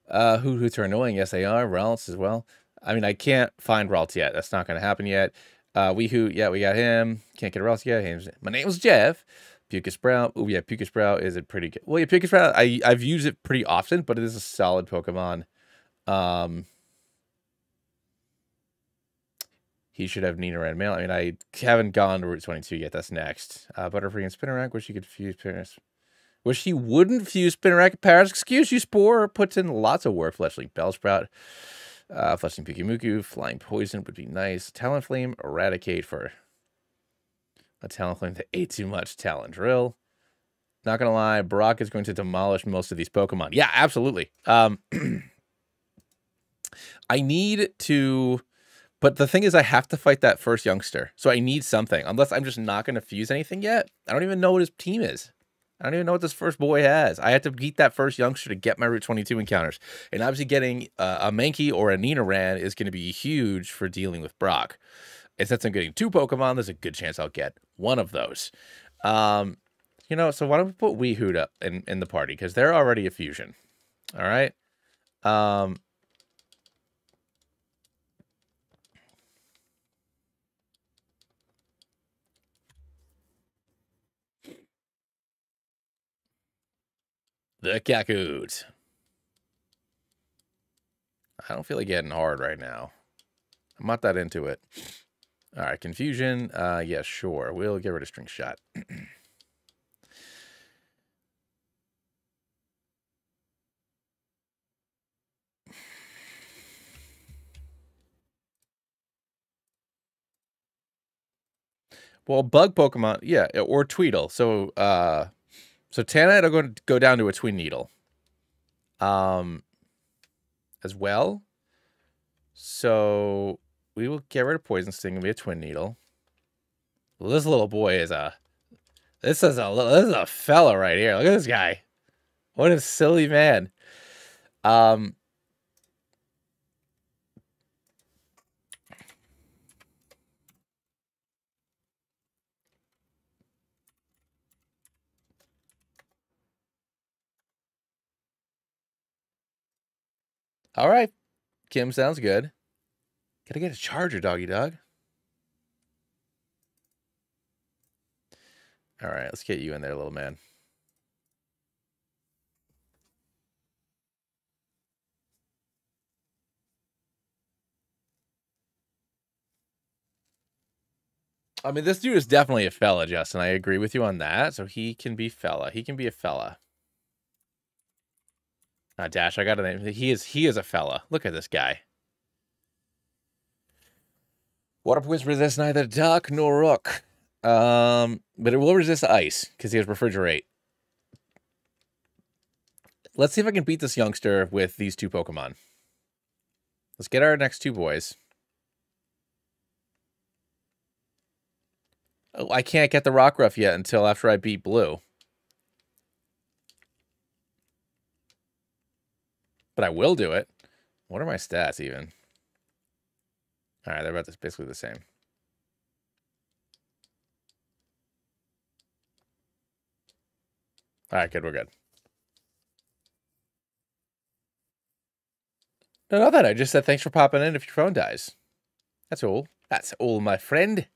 A: Uh, Hoothoots are annoying? Yes, they are. Ralts as well. I mean, I can't find Ralts yet. That's not going to happen yet. Uh, we hoot. Yeah, we got him. Can't get Ralts yet. My name is Jeff. Puka Sprout. Oh, yeah, Puka Sprout is a pretty good. Well, yeah, Puka Sprout, I, I've used it pretty often, but it is a solid Pokemon. Um, he should have Nidoran male. I mean, I haven't gone to Route 22 yet. That's next. Uh, Butterfree and Spinarak. Wish you could fuse parents. she wouldn't fuse Spinarak Paras. Excuse you, Spore. Puts in lots of work. Fletchling Bellsprout. Uh, Fletchling Pyukumuku. Flying Poison would be nice. Talonflame. Eradicate for a Talonflame that ate too much. Talon Drill. Not gonna lie, Brock is going to demolish most of these Pokemon. Yeah, absolutely. Um, I need to, but the thing is, I have to fight that first youngster, so I need something. Unless I'm just not gonna fuse anything yet. I don't even know what his team is. I don't even know what this first boy has. I have to beat that first youngster to get my Route 22 encounters. And obviously getting uh, a Mankey or a Nidoran is going to be huge for dealing with Brock. And since I'm getting two Pokemon, there's a good chance I'll get one of those. Um, you know, so why don't we put Weehoot up in, in the party? Because they're already a fusion. All right. Um, The Kakoot. I don't feel like getting hard right now. I'm not that into it. All right, confusion. Uh, yeah, sure. We'll get rid of string shot. well, bug Pokemon, yeah, or Tweedle. So, uh, so Tana are going to go down to a Twin Needle. Um, as well. So we will get rid of Poison Sting and be a Twin Needle. Well, this little boy is a. This is a this is a fella right here. Look at this guy. What a silly man. Um. All right. Kim sounds good. Gotta get a charger, doggy dog. All right, let's get you in there, little man. I mean, this dude is definitely a fella, Justin. I agree with you on that. So he can be fella. He can be a fella. Uh, Dash, I got a name. He is he is a fella. Look at this guy. Water poison resist neither duck nor rook. Um, but it will resist ice because he has refrigerate. Let's see if I can beat this youngster with these two Pokemon. Let's get our next two boys. Oh, I can't get the Rockruff yet until after I beat Blue. But I will do it. What are my stats even? All right, they're about this basically the same. All right, good. We're good. No, not that. I just said thanks for popping in if your phone dies. That's all. That's all, my friend.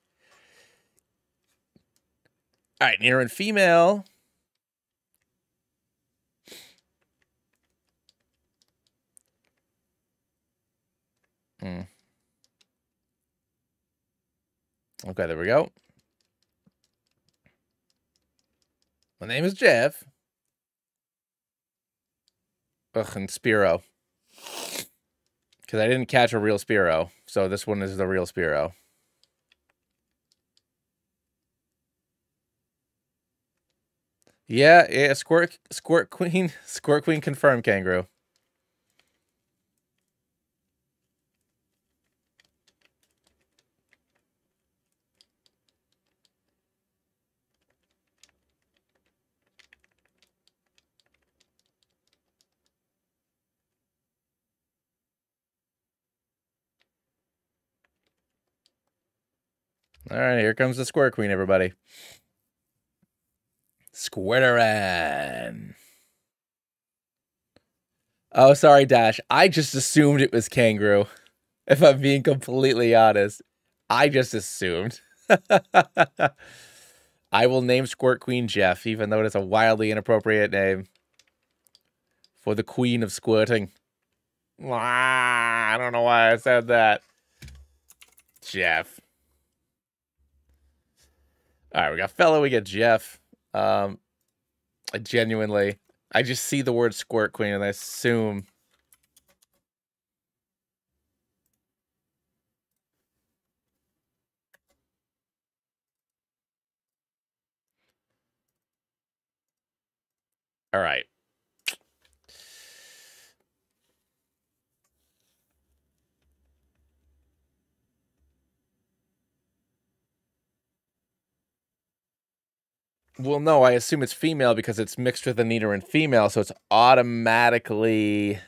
A: All right, Nidoran female. Hmm. Okay, there we go. My name is Jeff. Ugh, and Spearow. Because I didn't catch a real Spearow. So this one is the real Spearow. Yeah, yeah, Squirt Squirt Queen Squirt Queen confirmed kangaroo. All right, here comes the Squirt Queen, everybody. Squirteran. Oh, sorry, Dash. I just assumed it was kangaroo. If I'm being completely honest, I just assumed. I will name Squirt Queen Jeff, even though it is a wildly inappropriate name for the Queen of Squirting. I don't know why I said that. Jeff. All right, we got fellow, we get Jeff. Um, I genuinely, I just see the word Squirt Queen and I assume. All right. Well, no, I assume it's female because it's mixed with a Nidoran female, so it's automatically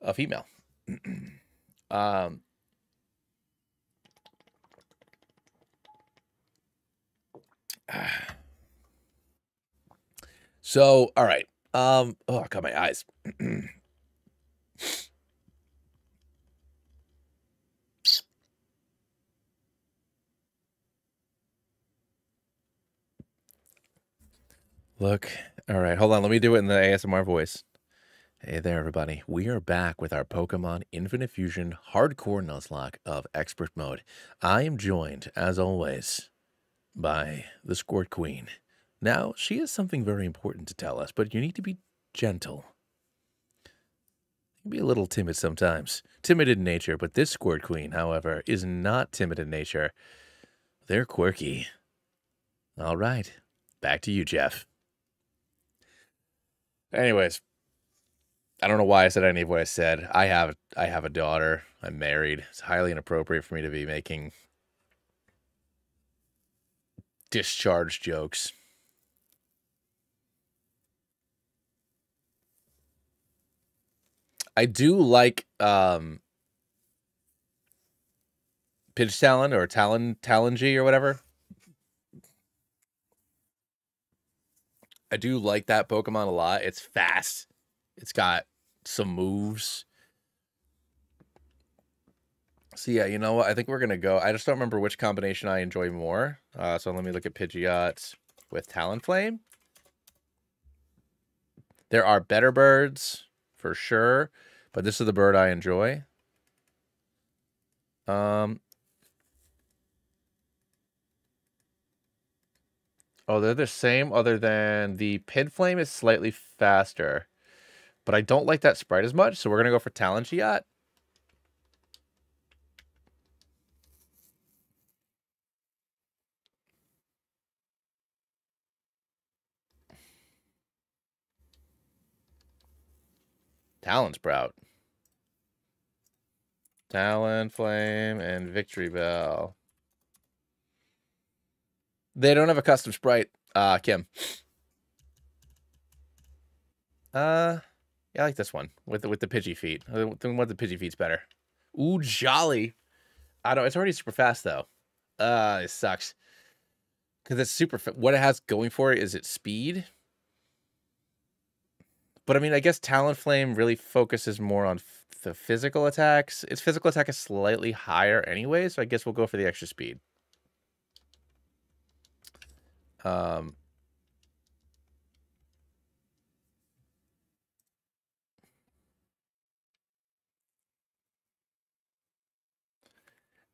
A: a female. um, so, all right. Um, oh, I got my eyes. Look, all right, hold on. Let me do it in the ASMR voice. Hey there, everybody. We are back with our Pokemon Infinite Fusion Hardcore Nuzlocke of Expert Mode. I am joined, as always, by the Squirt Queen. Now, she has something very important to tell us, but you need to be gentle. Be a little timid sometimes. Timid in nature, but this Squirt Queen, however, is not timid in nature. They're quirky. All right, back to you, Jeff. Anyways, I don't know why I said any of what I said. I have I have a daughter. I'm married. It's highly inappropriate for me to be making discharge jokes. I do like um Pidge Talon or Talon Talongy or whatever. I do like that Pokemon a lot. It's fast. It's got some moves. So yeah, you know what? I think we're gonna go. I just don't remember which combination I enjoy more. Uh, so let me look at Pidgeot with Talonflame. There are better birds for sure, but this is the bird I enjoy. Um, Oh, they're the same other than the Pin Flame is slightly faster. But I don't like that sprite as much, so we're going to go for Talon Chiat. Talon Sprout. Talon Flame and Victreebel. They don't have a custom sprite, uh, Kim. Uh, yeah, I like this one with the, with the Pidgey feet. I think the Pidgey feet's better. Ooh, jolly. I don't. It's already super fast though. Uh, it sucks because it's super. What it has going for it is its speed. But I mean, I guess Talonflame really focuses more on the physical attacks. Its physical attack is slightly higher anyway, so I guess we'll go for the extra speed. Um,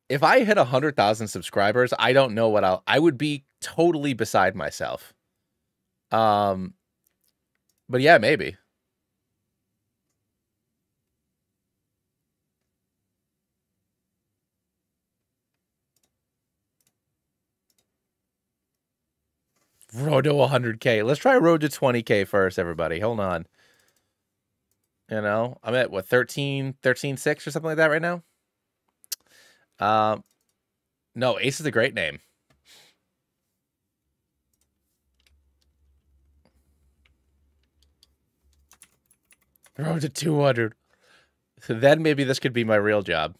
A: if I hit a hundred thousand subscribers, I don't know what I'll. I would be totally beside myself. Um, but yeah, maybe. Road to 100K. Let's try road to 20K first, everybody. Hold on. You know, I'm at what 13, 13, 6 or something like that right now. Um, no, Ace is a great name. Road to 200. So then maybe this could be my real job.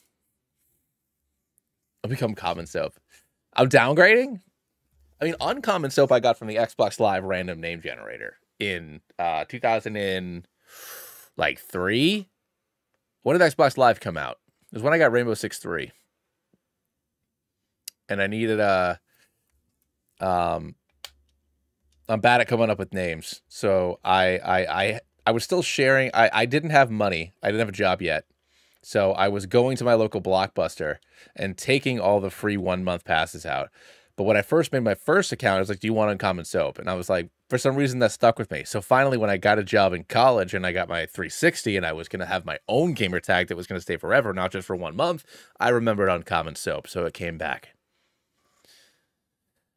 A: I'll become common soap. I'm downgrading. I mean, uncommon soap I got from the Xbox Live random name generator in uh 2000 and like three. When did Xbox Live come out? It was when I got Rainbow Six Three, and I needed a. Um, I'm bad at coming up with names, so I I I I was still sharing. I I didn't have money. I didn't have a job yet, so I was going to my local Blockbuster and taking all the free one month passes out. But when I first made my first account, I was like, "Do you want uncommon soap?" And I was like, for some reason that stuck with me. So finally, when I got a job in college and I got my 360 and I was going to have my own gamer tag that was going to stay forever, not just for one month, I remembered Uncommon Soap. So it came back.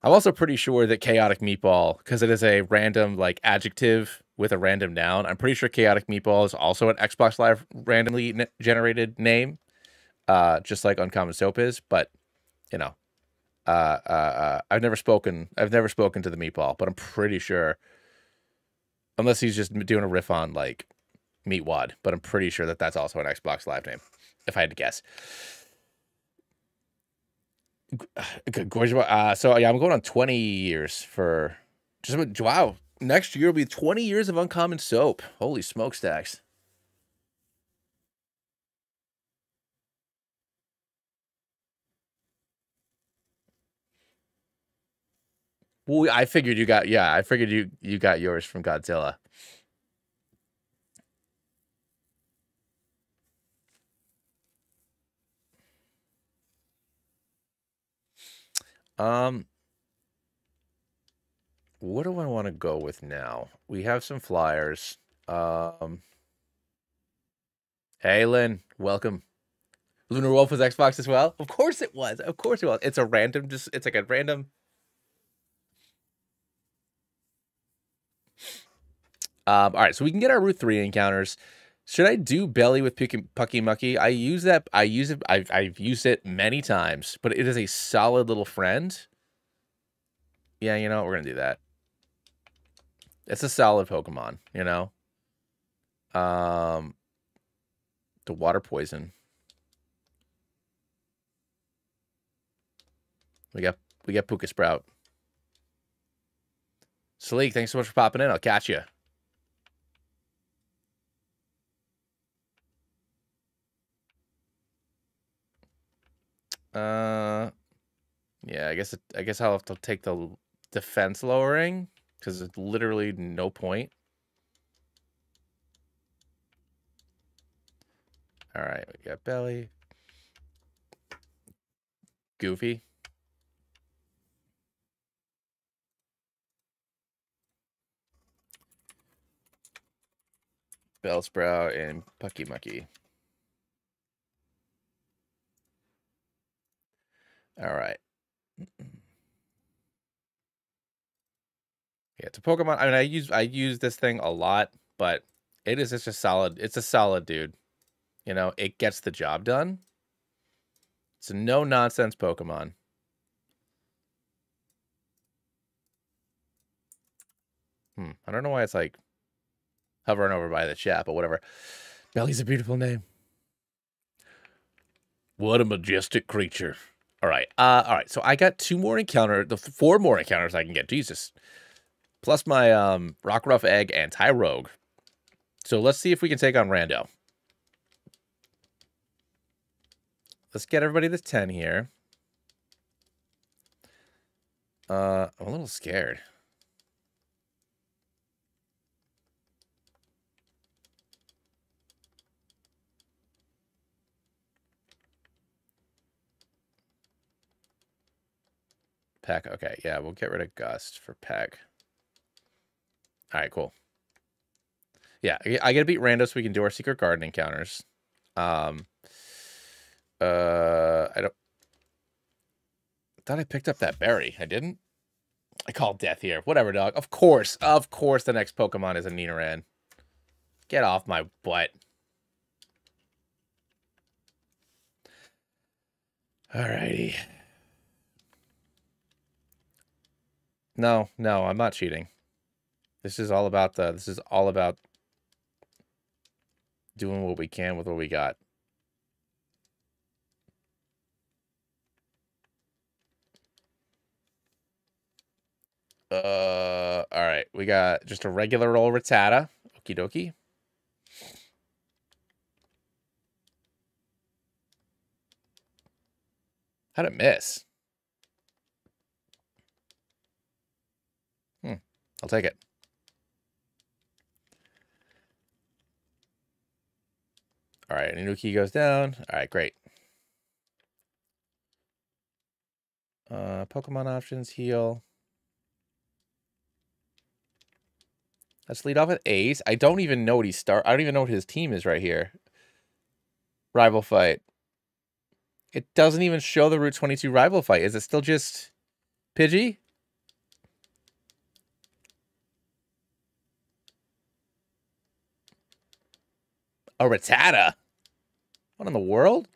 A: I'm also pretty sure that Chaotic Meatball, because it is a random like adjective with a random noun, I'm pretty sure Chaotic Meatball is also an Xbox Live randomly generated name, uh, just like Uncommon Soap is. But you know, uh, uh, uh, I've never spoken. I've never spoken to the meatball, but I'm pretty sure, unless he's just doing a riff on like Meatwad, but I'm pretty sure that that's also an Xbox Live name, if I had to guess. Uh, so yeah, I'm going on 20 years for just wow. Next year will be 20 years of uncommon soap. Holy smokestacks. Well, I figured you got yeah, I figured you you got yours from Godzilla. Um what do I want to go with now? We have some flyers. Um Hey Lynn, welcome. Lunar Wolf was Xbox as well? Of course it was. Of course it was. It's a random just it's like a random Um, all right, so we can get our Route 3 encounters. Should I do belly with Pyukumuku? I use that. I use it. I've, I've used it many times, but it is a solid little friend. Yeah, you know, we're going to do that. It's a solid Pokemon, you know? Um, the water poison. We got, we got Puka Sprout. Sleek, thanks so much for popping in. I'll catch you. Uh, yeah, I guess it, I guess I'll have to take the defense lowering because it's literally no point. All right, we got belly, goofy. Bellsprout and Pyukumuku. All right. Yeah, it's a Pokemon. I mean, I use I use this thing a lot, but it is just a solid. It's a solid dude. You know, it gets the job done. It's a no nonsense Pokemon. Hmm. I don't know why it's like hovering over by the chat, but whatever. Belly's a beautiful name. What a majestic creature. All right. Uh, all right. So I got two more encounter, the four more encounters I can get. Jesus. Plus my um, Rockruff Egg and Tyrogue. So let's see if we can take on Rando. Let's get everybody to 10 here. Uh, I'm a little scared. Peck. Okay, yeah, we'll get rid of Gust for Peck. All right, cool. Yeah, I gotta beat Rando so we can do our secret garden encounters. Um, uh, I don't. Thought I picked up that berry. I didn't. I call death here. Whatever, dog. Of course, of course, the next Pokemon is a Nidoran. Get off my butt. Alrighty. No, no, I'm not cheating. This is all about the. This is all about doing what we can with what we got. Uh, all right. We got just a regular old Rattata. Okie dokie. How'd it miss? Hmm. I'll take it. All right, Inuki goes down. All right, great. Uh, Pokemon options, heal. Let's lead off with Ace. I don't even know what he start. I don't even know what his team is right here. Rival fight. It doesn't even show the Route 22 rival fight. Is it still just Pidgey? A Rattata? What in the world?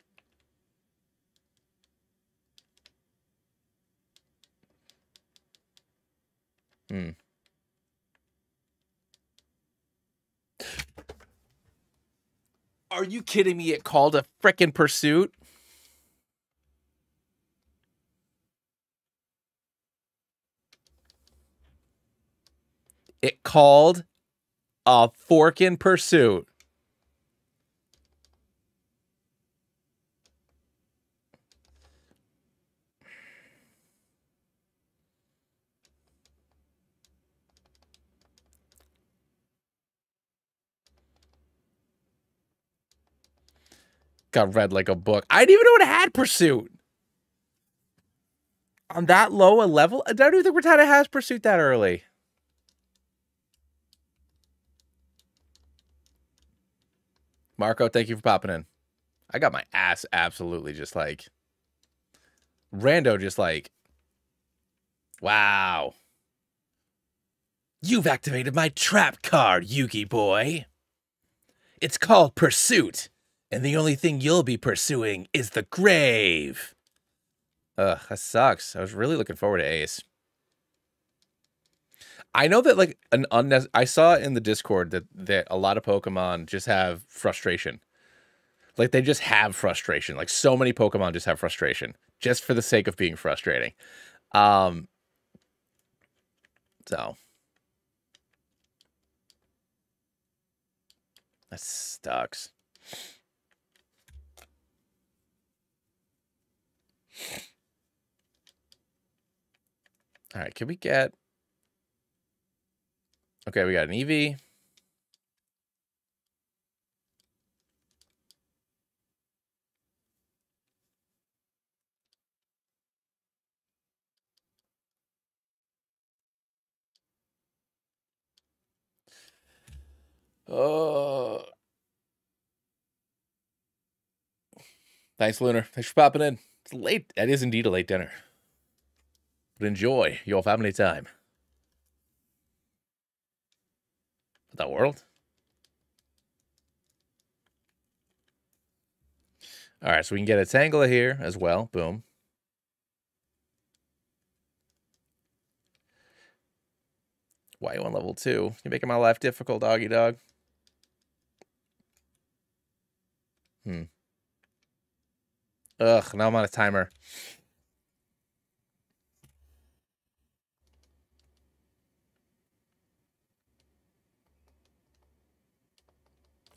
A: Hmm. Are you kidding me? It called a frickin' pursuit? It called a forkin' pursuit. Got read like a book. I didn't even know it had pursuit. On that low a level, I don't even think Rattata has pursuit that early. Marco, thank you for popping in. I got my ass absolutely just like Rando just like Wow. You've activated my trap card, Yugi boy. It's called Pursuit and the only thing you'll be pursuing is the grave. Ugh, that sucks. I was really looking forward to Ace. I know that like an unnecessary. I saw in the Discord that that a lot of Pokemon just have frustration. Like they just have frustration. Like so many Pokemon just have frustration just for the sake of being frustrating. Um. So that sucks. All right, can we get... Okay, we got an EV. Oh. Thanks, Lunar. Thanks for popping in. It's late. That is indeed a late dinner. But enjoy your family time. The world. All right, so we can get a Tangela here as well. Boom. Why you on level two? You're making my life difficult, doggy dog. Hmm. Ugh, now I'm on a timer.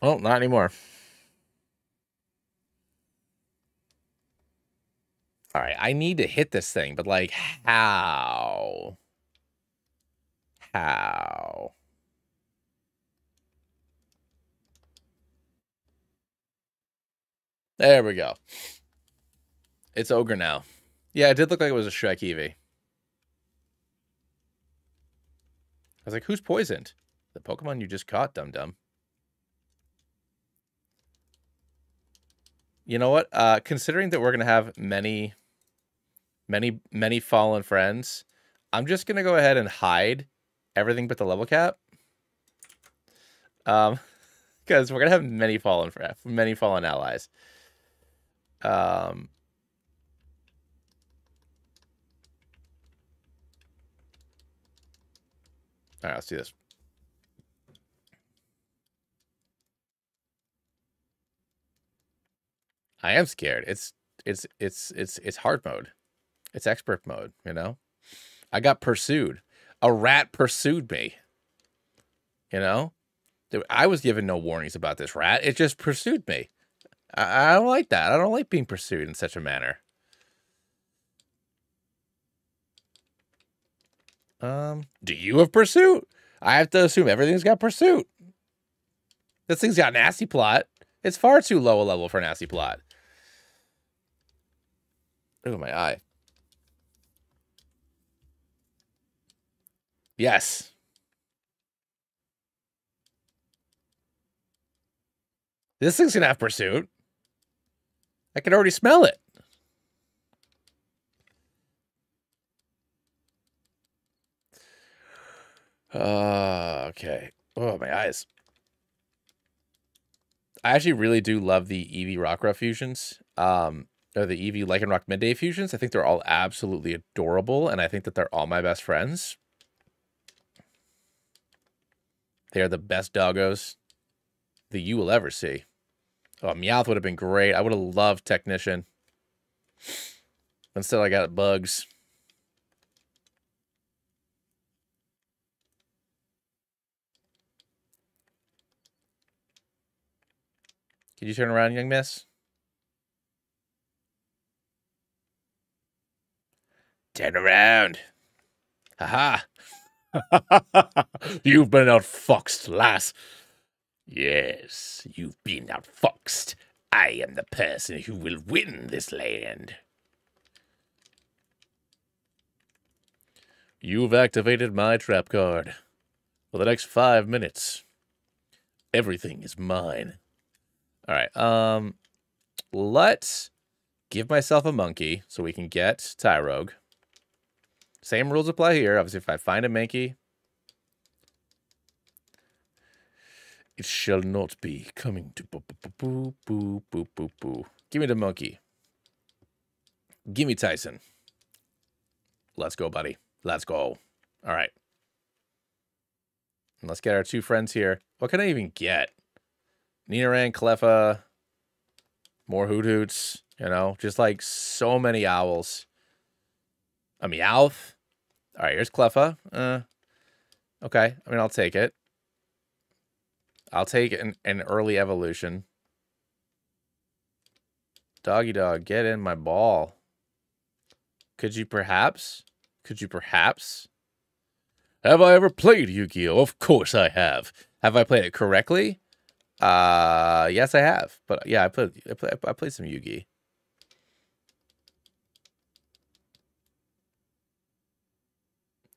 A: Oh, not anymore. All right, I need to hit this thing, but like, how? How? There we go. It's Ogre now. Yeah, it did look like it was a Shrek Eevee. I was like, who's poisoned? The Pokemon you just caught, dum dum You know what? Uh, considering that we're gonna have many, many, many fallen friends, I'm just gonna go ahead and hide everything but the level cap. Um, because we're gonna have many fallen friends, many fallen allies. Um. All right, let's do this. I am scared. It's it's it's it's it's hard mode. It's expert mode, you know? I got pursued. A rat pursued me. You know? I was given no warnings about this rat. It just pursued me. I, I don't like that. I don't like being pursued in such a manner. Um, do you have pursuit? I have to assume everything's got pursuit. This thing's got nasty plot. It's far too low a level for nasty plot. Oh, my eye. Yes. This thing's gonna have pursuit. I can already smell it. Uh, okay. Oh, my eyes. I actually really do love the Eevee Rockruff fusions. Um, or the Eevee Lycanroc Midday fusions. I think they're all absolutely adorable, and I think that they're all my best friends. They are the best doggos that you will ever see. Oh, Meowth would have been great. I would have loved Technician. Instead, I got bugs. Can you turn around, young miss? Turn around. Haha. You've been outfoxed, lass. Yes, you've been outfoxed. I am the person who will win this land. You've activated my trap card. For the next five minutes, everything is mine. All right, um, let's give myself a monkey so we can get Tyrogue. Same rules apply here. Obviously, if I find a Mankey, it shall not be coming to boo boo boo boo boo boo. Give me the monkey. Give me Tyson. Let's go, buddy. Let's go. All right. Let's get our two friends here. What can I even get? Nidoran, Cleffa, more Hoothoots, you know, just like so many owls. A Meowth. All right, here's Cleffa. Uh, okay, I mean, I'll take it. I'll take an, an early evolution. Doggy dog, get in my ball. Could you perhaps? Could you perhaps? Have I ever played Yu-Gi-Oh? Of course I have. Have I played it correctly? Uh, yes, I have. But yeah, I played I played, I played some Yu-Gi.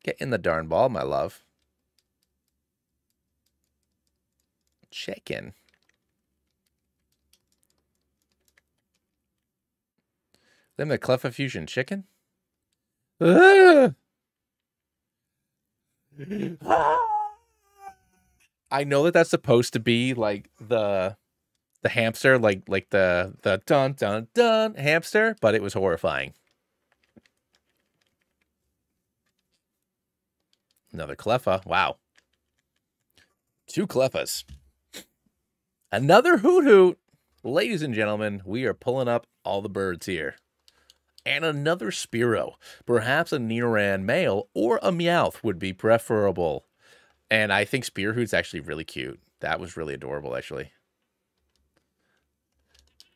A: Get in the darn ball, my love. Chicken. Then the Cleffa Fusion chicken? I know that that's supposed to be like the the hamster, like like the the dun dun dun hamster, but it was horrifying. Another Cleffa. Wow. Two Cleffas. Another Hoothoot. Ladies and gentlemen, we are pulling up all the birds here. And another Spearow. Perhaps a Nidoran male or a Meowth would be preferable. And I think Spearhoot's actually really cute. That was really adorable, actually.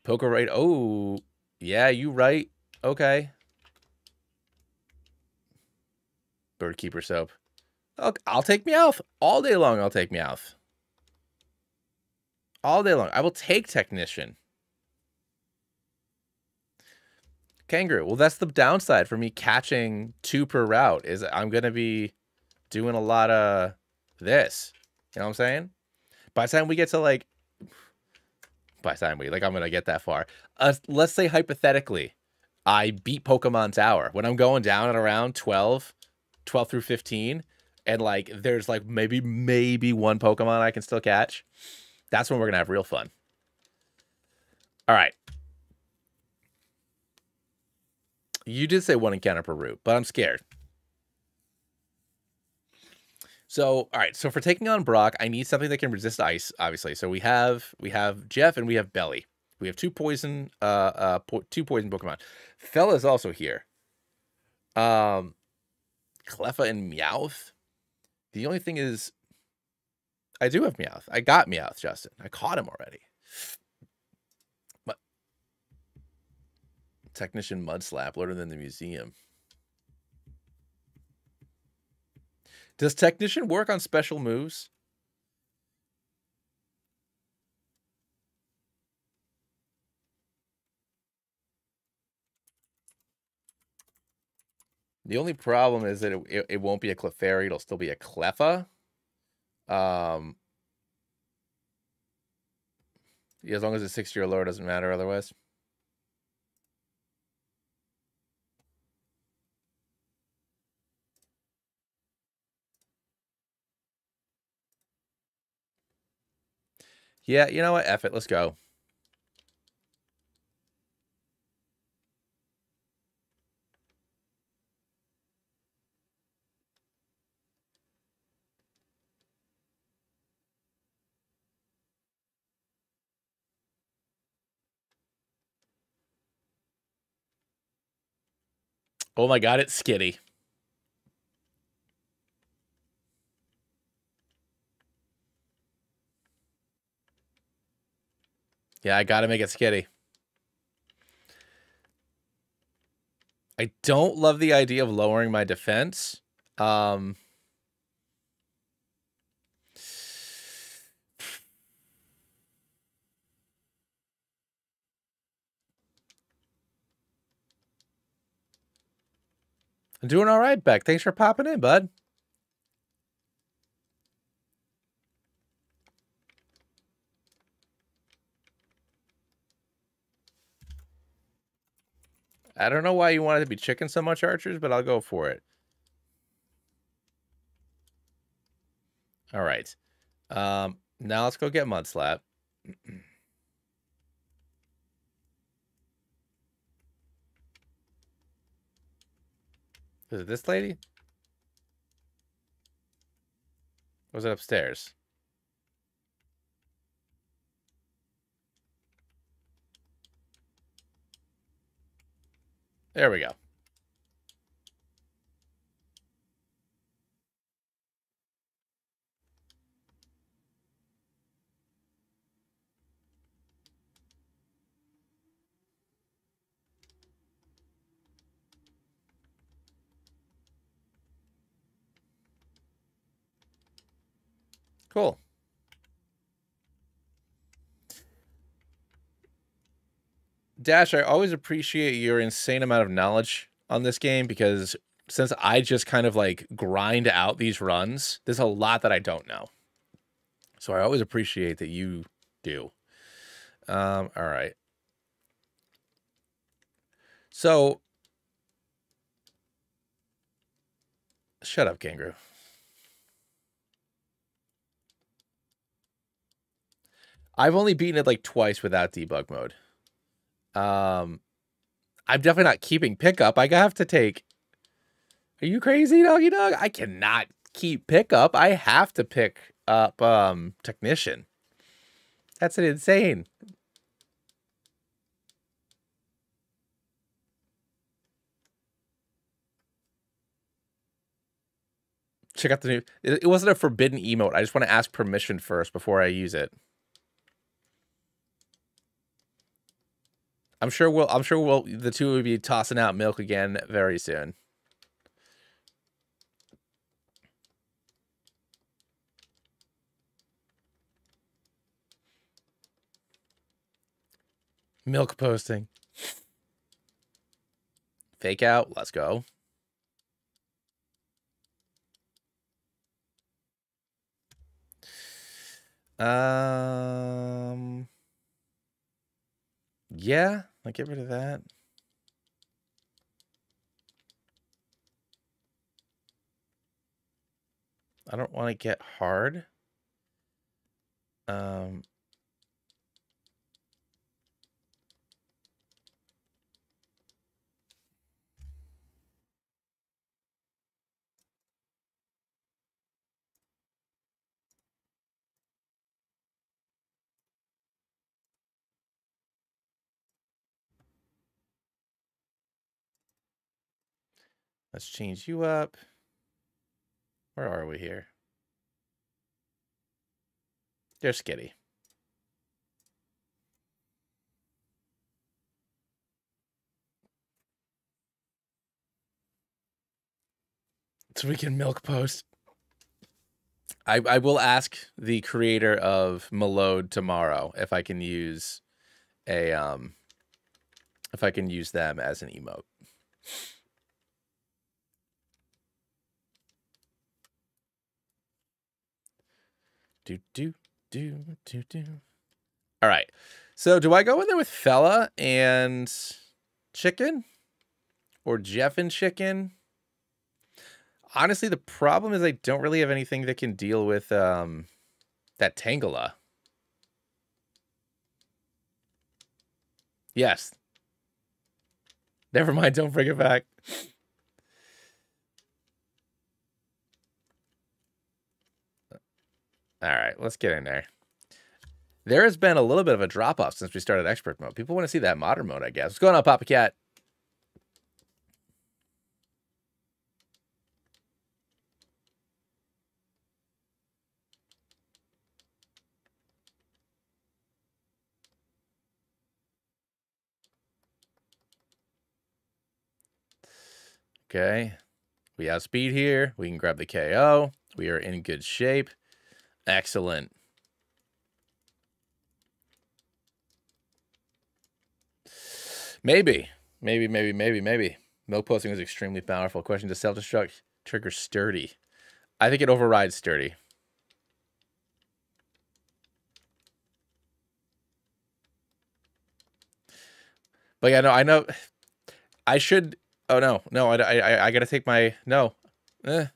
A: Poker right. Oh, yeah, you right. Okay. Birdkeeper soap. I'll, I'll take Meowth. All day long, I'll take Meowth. All day long. I will take Technician. Kangaroo. Well, that's the downside for me catching two per route is I'm going to be doing a lot of this. You know what I'm saying? By the time we get to like, by the time we, like I'm going to get that far. Uh, let's say hypothetically, I beat Pokemon Tower. When I'm going down at around 12, 12 through 15 and like there's like maybe maybe one Pokemon I can still catch, that's when we're gonna have real fun. All right. You did say one encounter per route, but I'm scared. So, all right. So for taking on Brock, I need something that can resist ice, obviously. So we have we have Jeff and we have Belly. We have two poison uh uh po two poison Pokemon. Fella's also here. Um Cleffa and Meowth. The only thing is I do have Meowth. I got Meowth, Justin. I caught him already. But Technician Mud Slap, learner than the museum. Does Technician work on special moves? The only problem is that it, it, it won't be a Clefairy, it'll still be a Cleffa. Um, yeah, as long as it's 60 or lower, doesn't matter otherwise. Yeah, you know what? F it. Let's go. Oh my god, it's Skitty. Yeah, I gotta make it Skitty. I don't love the idea of lowering my defense. Um, I'm doing all right, Beck. Thanks for popping in, bud. I don't know why you wanted to be chicken so much, Archers, but I'll go for it. All right. Um, now let's go get Mudslap. Is it this lady? Or was it upstairs? There we go. Cool. Dash, I always appreciate your insane amount of knowledge on this game because since I just kind of like grind out these runs, there's a lot that I don't know. So I always appreciate that you do. Um, all right. So shut up, Kangaroo. I've only beaten it like twice without debug mode. Um, I'm definitely not keeping pickup. I have to take. Are you crazy, doggy dog? I cannot keep pickup. I have to pick up um technician. That's an insane. Check out the new. It wasn't a forbidden emote. I just want to ask permission first before I use it. I'm sure we'll I'm sure we'll the two will be tossing out milk again very soon. Milk posting. Fake out. Let's go. Um yeah, like, get rid of that. I don't want to get hard. Um, Let's change you up. Where are we here? There's Skitty. So we can milk post. I, I will ask the creator of Malode tomorrow if I can use a um if I can use them as an emote. Do do do do do. All right. So do I go in there with fella and chicken? Or Jeff and chicken? Honestly, the problem is I don't really have anything that can deal with um that Tangela. Yes. Never mind, don't bring it back. All right, let's get in there. There has been a little bit of a drop off since we started expert mode. People want to see that modern mode, I guess. What's going on, Papa Cat? Okay. We have speed here. We can grab the KO. We are in good shape. Excellent. Maybe. Maybe, maybe, maybe, maybe. Milk posting is extremely powerful. Question, to self-destruct trigger sturdy? I think it overrides sturdy. But yeah, no, I know. I should. Oh no, no, I, I, I gotta take my no. Eh,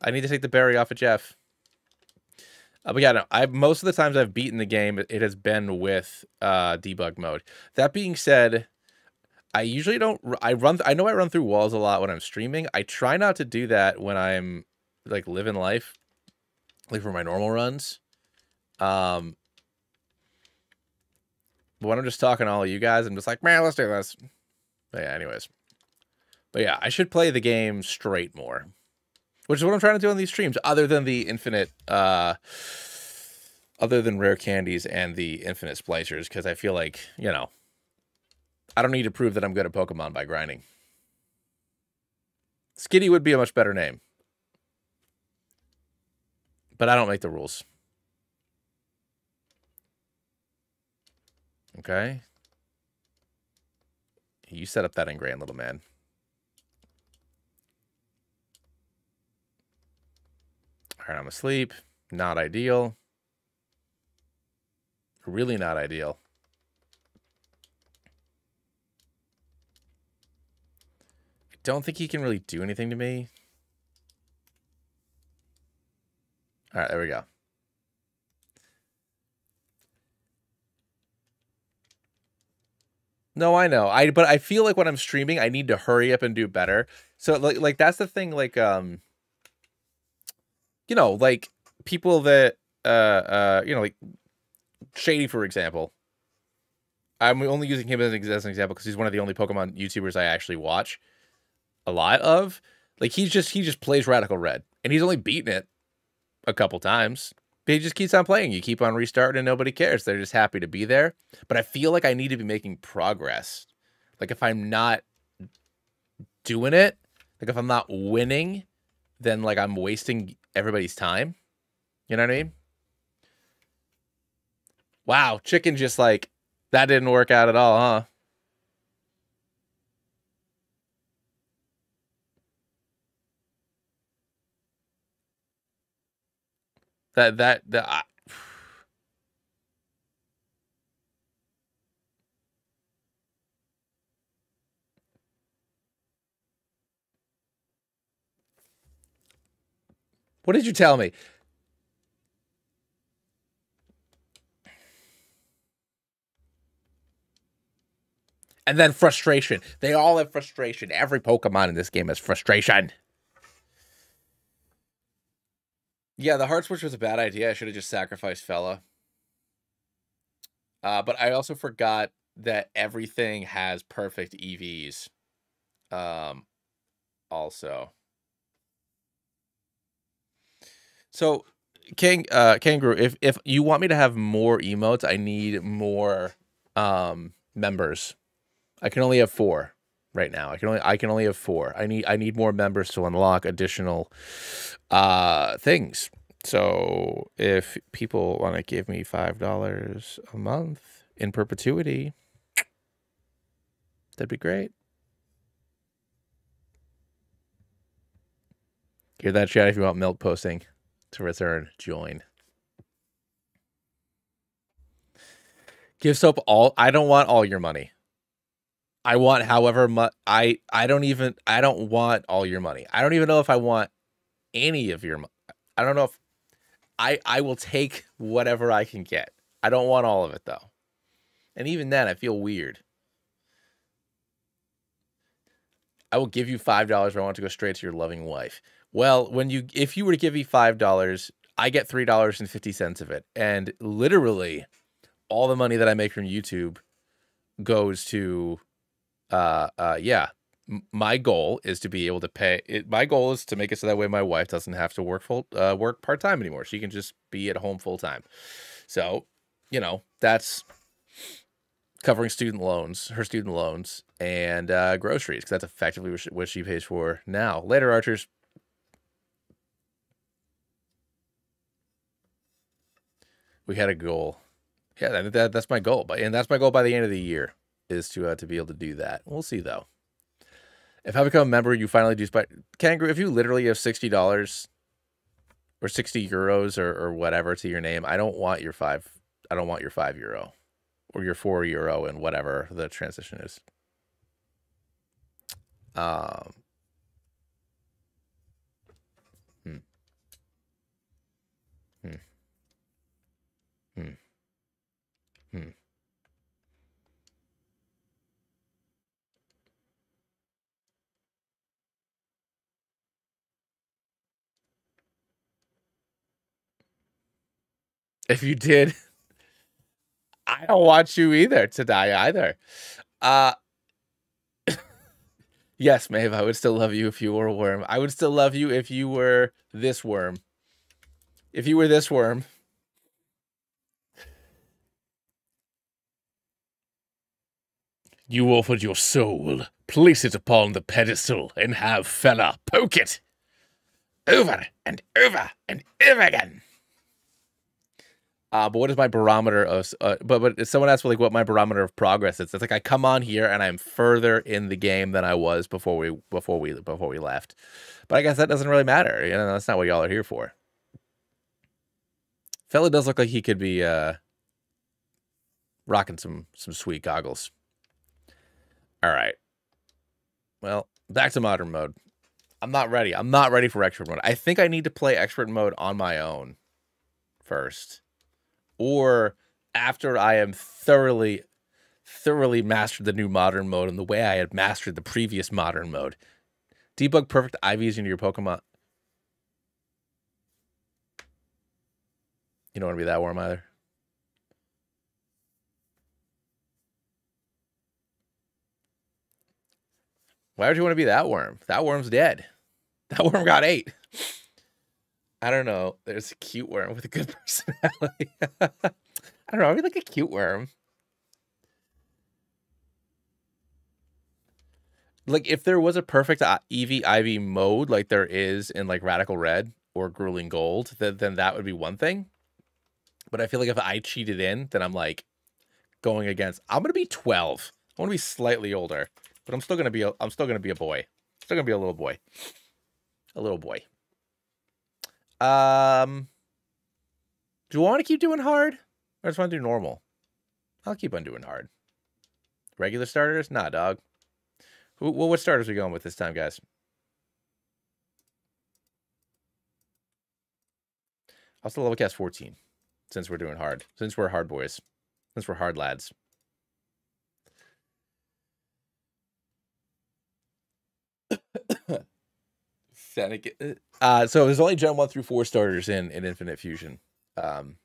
A: I need to take the berry off of Jeff. Uh, but yeah, no, I most of the times I've beaten the game, it has been with uh, debug mode. That being said, I usually don't. I run. I know I run through walls a lot when I'm streaming. I try not to do that when I'm like living life, like for my normal runs. Um, but when I'm just talking to all you guys, I'm just like, man, let's do this. But yeah, anyways. But yeah, I should play the game straight more. Which is what I'm trying to do on these streams, other than the infinite uh other than rare candies and the infinite splicers, because I feel like, you know, I don't need to prove that I'm good at Pokemon by grinding. Skitty would be a much better name. But I don't make the rules. Okay. You set up that ingrained little man. All right, I'm asleep. Not ideal. Really not ideal. I don't think he can really do anything to me. All right, there we go. No, I know. I but I feel like when I'm streaming, I need to hurry up and do better. So like like that's the thing like um you know, like people that uh uh you know like Shady for example. I'm only using him as an, as an example because he's one of the only Pokemon YouTubers I actually watch a lot of. Like he's just he just plays Radical Red and he's only beaten it a couple times. But he just keeps on playing. You keep on restarting and nobody cares. They're just happy to be there. But I feel like I need to be making progress. Like if I'm not doing it, like if I'm not winning, then like I'm wasting everybody's time. You know what I mean? Wow, chicken just like that didn't work out at all, huh? That that that I, What did you tell me? And then frustration. They all have frustration. Every Pokemon in this game has frustration. Yeah, the heart switch was a bad idea. I should have just sacrificed Fella. Uh, but I also forgot that everything has perfect EVs. Um, also. So, King, uh, Kangaroo, if if you want me to have more emotes, I need more um members. I can only have four right now. I can only I can only have four. I need I need more members to unlock additional uh things. So if people want to give me five dollars a month in perpetuity, that'd be great. Hear that chat if you want milk posting to return, join. Give soap all I don't want all your money. I want however much I I don't even I don't want all your money. I don't even know if I want any of your I don't know if I I will take whatever I can get. I don't want all of it though. And even then I feel weird. I will give you $5 if I want to go straight to your loving wife. Well, when you if you were to give me $5, I get $3.50 of it. And literally all the money that I make from YouTube goes to uh, uh, yeah, my goal is to be able to pay. It, my goal is to make it so that way my wife doesn't have to work full, uh, work part time anymore. She can just be at home full time. So, you know, that's covering student loans, her student loans, and uh, groceries, because that's effectively what she, what she pays for now. Later, Archers. We had a goal. Yeah, that, that, that's my goal, but and that's my goal by the end of the year is to uh, to be able to do that. We'll see though. If I become a member, you finally do spy Kangaroo. If you literally have sixty dollars or sixty euros or, or whatever to your name, I don't want your five. I don't want your five euro or your four euro and whatever the transition is. Um. Hmm. Hmm. Hmm. Hmm. If you did, I don't want you either to die either. Uh yes, Maeve, I would still love you if you were a worm. I would still love you if you were this worm. If you were this worm. You offered your soul. Place it upon the pedestal and have fella poke it. Over and over and over again. Uh, but what is my barometer of? Uh, but but someone asked me like what my barometer of progress is. It's like I come on here and I'm further in the game than I was before we before we before we left. But I guess that doesn't really matter. You know, that's not what y'all are here for. Fella does look like he could be uh, rocking some some sweet goggles. All right. Well, back to modern mode. I'm not ready. I'm not ready for expert mode. I think I need to play expert mode on my own first or after I am thoroughly, thoroughly mastered the new modern mode in the way I had mastered the previous modern mode. Debug perfect IVs into your Pokemon. You don't want to be that warm either. Why would you want to be that worm? That worm's dead. That worm got eight. I don't know. There's a cute worm with a good personality. I don't know. I mean, like a cute worm. Like if there was a perfect uh, Eevee IV mode, like there is in like Radical Red or Grueling Gold, then then that would be one thing. But I feel like if I cheated in, then I'm like going against. I'm gonna be 12. I want to be slightly older, but I'm still gonna be. A, I'm still gonna be a boy. Still gonna be a little boy. A little boy. Um, do you want to keep doing hard? Or just want to do normal? I'll keep on doing hard. Regular starters? Nah, dog. Who, well, what starters are we going with this time, guys? I'll still level cast 14 since we're doing hard. Since we're hard boys. Since we're hard lads. Uh, so there's only Gen 1 through 4 starters in, in Infinite Fusion. Um,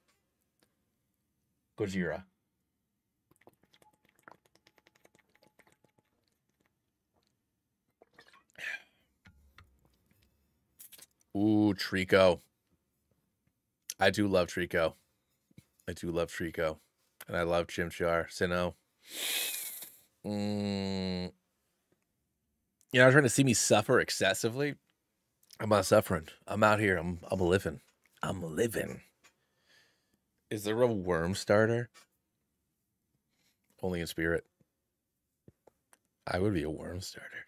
A: Gojira. Ooh, Treecko. I do love Treecko. I do love Treecko. And I love Chimchar. Sinnoh. Mm. You're not trying to see me suffer excessively. I'm not suffering. I'm out here. I'm I'm living. I'm living. Is there a worm starter? Only in spirit. I would be a worm starter.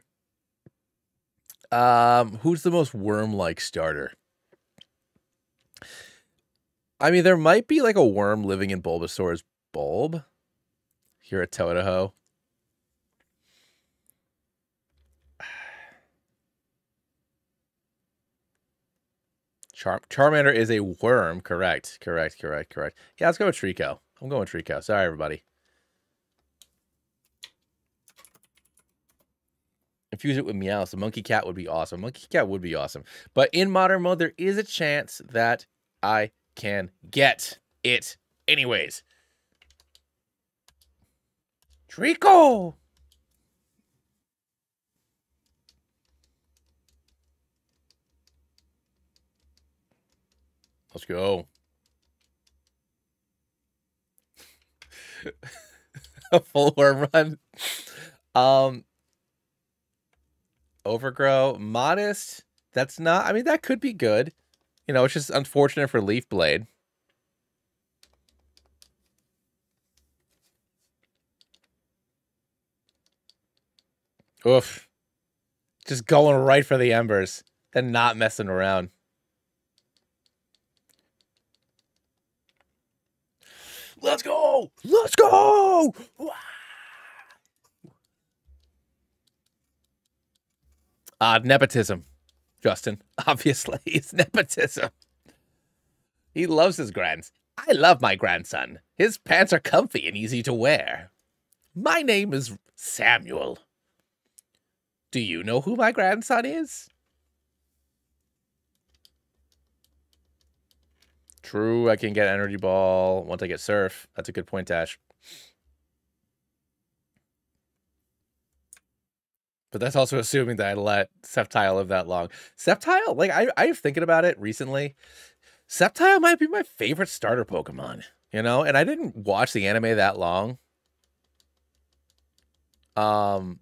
A: Um, who's the most worm-like starter? I mean, there might be like a worm living in Bulbasaur's bulb here at Totaho. Char- Charmander is a worm. Correct. Correct. Correct. Correct. Yeah, let's go with Treecko. I'm going with Treecko. Sorry, everybody. Infuse it with Meowth. So Monkey Cat would be awesome. Monkey Cat would be awesome. But in modern mode, there is a chance that I can get it anyways. Treecko! Let's go. a full worm run. Um overgrow, modest. That's not I mean that could be good. You know, it's just unfortunate for Leaf Blade. Oof. Just going right for the embers and not messing around. Let's Let's go! Uh, nepotism, Justin. Obviously, it's nepotism. He loves his grands. I love my grandson. His pants are comfy and easy to wear. My name is Samuel. Do you know who my grandson is? True, I can get energy ball once I get surf. That's a good point, Dash. But that's also assuming that I let Sceptile live that long. Sceptile, like I, I was thinking about it recently. Sceptile might be my favorite starter Pokemon, you know, and I didn't watch the anime that long. Um,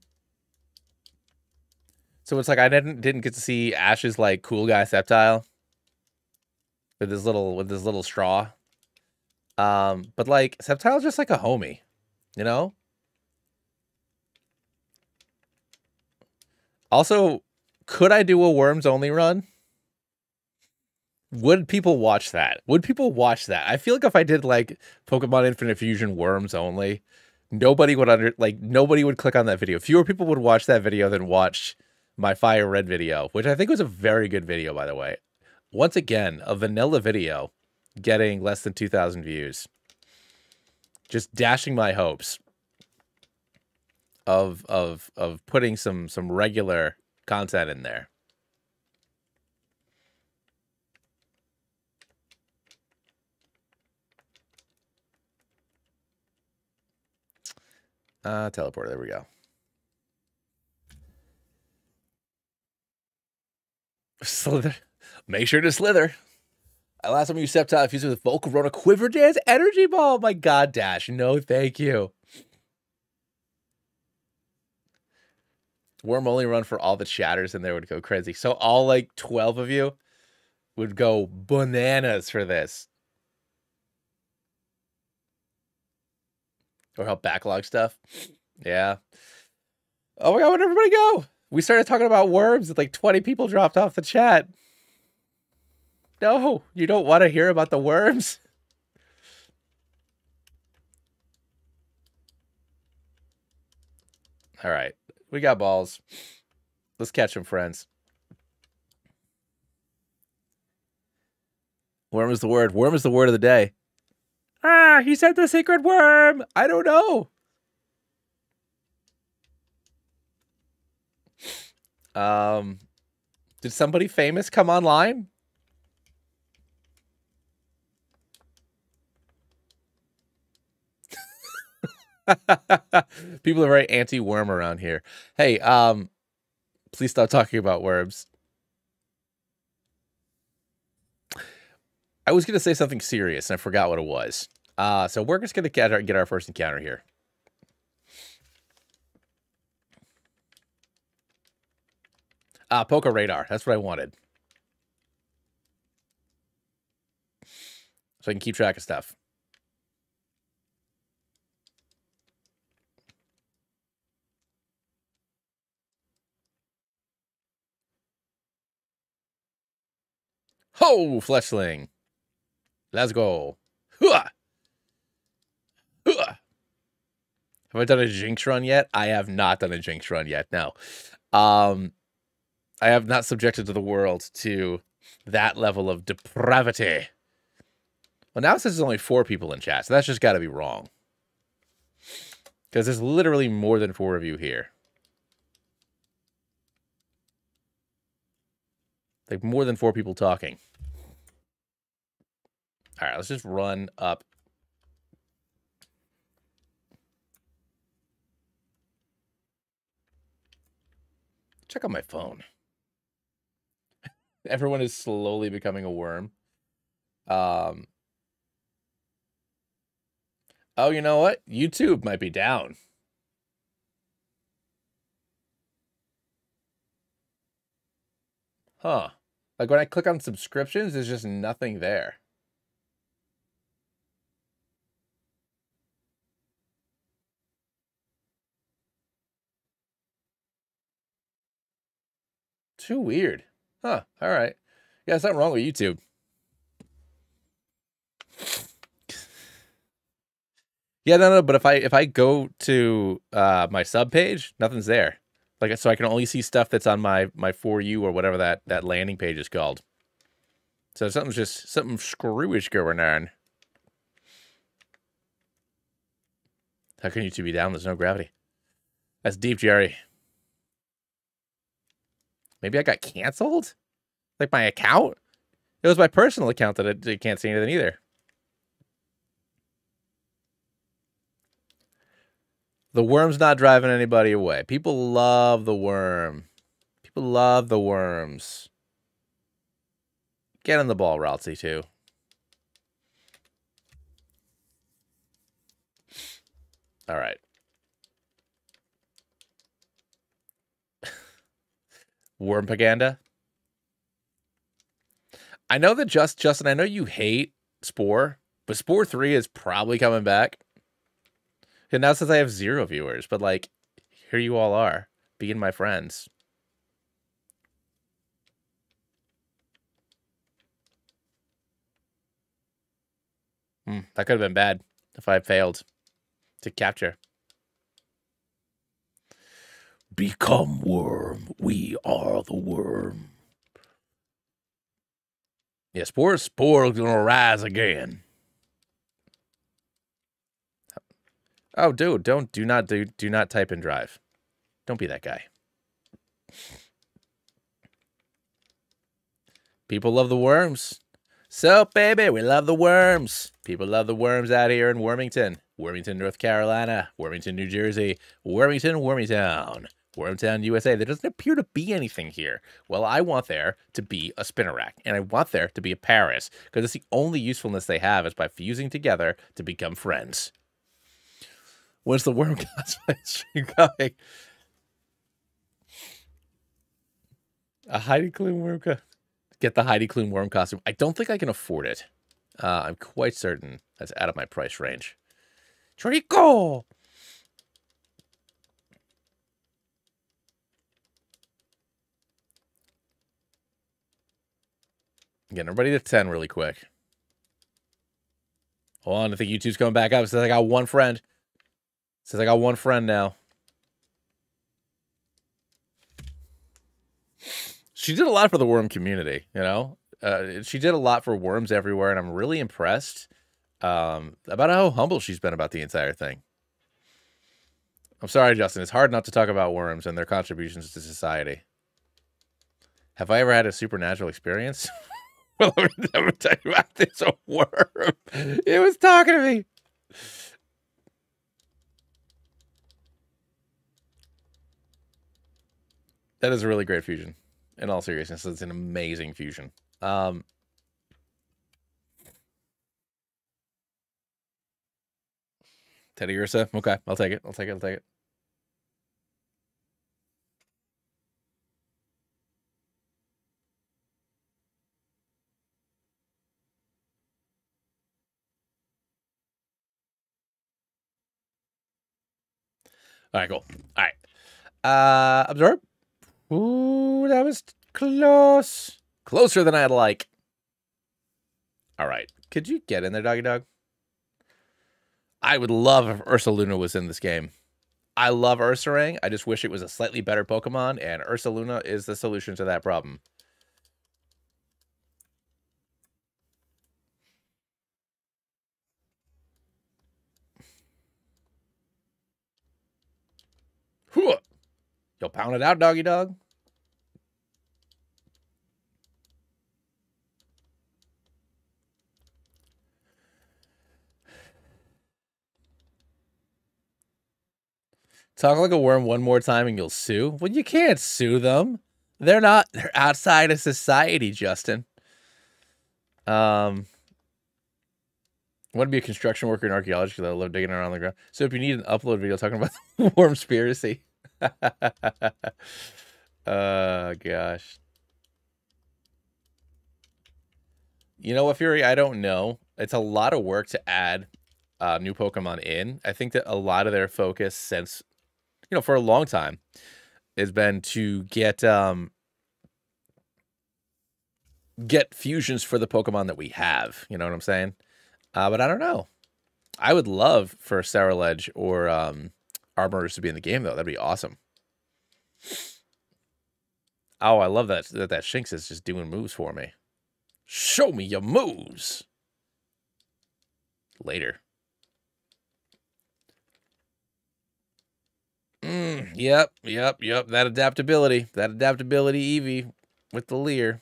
A: so it's like I didn't didn't get to see Ash's like cool guy Sceptile with his little with his little straw. Um, but like Sceptile's just like a homie, you know? Also, could I do a worms only run? Would people watch that? Would people watch that? I feel like if I did like Pokemon Infinite Fusion worms only, nobody would under like nobody would click on that video. Fewer people would watch that video than watch my Fire Red video, which I think was a very good video, by the way. Once again, a vanilla video getting less than 2,000 views. Just dashing my hopes of of of putting some some regular content in there. Uh, teleporter. There we go. Slither. Make sure to slither. Uh, last time you stepped out, fused with Volcarona Quiver Dance Energy Ball. My God, Dash. No, thank you. Worm only run for all the chatters and there would go crazy. So all like 12 of you would go bananas for this. Or help backlog stuff. Yeah. Oh my god, where'd everybody go? We started talking about worms and like 20 people dropped off the chat. No, you don't want to hear about the worms? All right. We got balls. Let's catch them, friends. Worm is the word. Worm is the word of the day. Ah, he said the secret worm. I don't know. Um, did somebody famous come online? People are very anti-worm around here. Hey, um, please stop talking about worms. I was going to say something serious and I forgot what it was. Uh, so we're just going to get our, get our first encounter here. Ah, Poke Radar. That's what I wanted. So I can keep track of stuff. Ho, Fletchling. Let's go. Hooah! Hooah! Have I done a Jinx run yet? I have not done a Jinx run yet. No. Um, I have not subjected to the world to that level of depravity. Well, now it says there's only four people in chat, so that's just got to be wrong. Because there's literally more than four of you here. Like more than four people talking. All right, let's just run up. Check on my phone. Everyone is slowly becoming a worm. Um. Oh, you know what? YouTube might be down. Huh. Like when I click on subscriptions, there's just nothing there. Too weird. Huh. All right. Yeah, something wrong with YouTube. Yeah, no, no, but if I if I go to uh my sub page, nothing's there. Like so I can only see stuff that's on my my for you or whatever that that landing page is called. So something's just something screwish going on. How can YouTube be down? There's no gravity. That's deep, Jerry. Maybe I got canceled? Like my account? It was my personal account that I, I can't see anything either. The worm's not driving anybody away. People love the worm. People love the worms. Get in the ball, Raltsy, too. All right. Worm Paganda. I know that just Justin, I know you hate Spore, but Spore 3 is probably coming back. And now since I have zero viewers, but like here you all are, being my friends. Hmm, that could have been bad if I failed to capture. Become worm. We are the worm. Yeah, Spore Spore gonna rise again. Oh, dude, don't do not do do not type in drive. Don't be that guy. People love the worms. So, baby, we love the worms. People love the worms out here in Wormington, Wormington, North Carolina, Wormington, New Jersey, Wormington, Wormingtown. Wormtown, USA. There doesn't appear to be anything here. Well, I want there to be a spinner rack, and I want there to be a Paras, because it's the only usefulness they have is by fusing together to become friends. When's the worm cosplay stream coming? A Heidi Klum worm co- Get the Heidi Klum worm costume. I don't think I can afford it. Uh, I'm quite certain that's out of my price range. Treecko! Getting everybody to 10 really quick. Hold on, I think YouTube's coming back up. Says I got one friend. Says I got one friend now. She did a lot for the worm community, you know? Uh, she did a lot for Worms everywhere, and I'm really impressed um, about how humble she's been about the entire thing. I'm sorry, Justin. It's hard not to talk about worms and their contributions to society. Have I ever had a supernatural experience? well, I'm never tell you about this worm. It was talking to me. That is a really great fusion. In all seriousness, it's an amazing fusion. Um, Teddiursa. Okay, I'll take it. I'll take it. I'll take it. All right, cool. All right. Uh, absorb. Ooh, that was close. Closer than I'd like. All right. Could you get in there, doggy dog? I would love if Ursaluna was in this game. I love Ursaring. I just wish it was a slightly better Pokemon, and Ursaluna is the solution to that problem. You'll pound it out, doggy dog. Talk like a worm one more time and you'll sue. Well, you can't sue them. They're not. They're outside of society, Justin. Um, I want to be a construction worker in archaeology because I love digging around the ground. So if you need an upload video talking about the worm conspiracy, oh gosh. You know what, Fury? I don't know. It's a lot of work to add uh, new Pokemon in. I think that a lot of their focus since you know, for a long time has been to get um get fusions for the Pokemon that we have. You know what I'm saying? Uh, but I don't know. I would love for Ceruledge or um, Armarouge to be in the game, though. That'd be awesome. Oh, I love that that, that Shinx is just doing moves for me. Show me your moves. Later. Mm, yep, yep, yep. That adaptability. That adaptability Eevee with the Leer.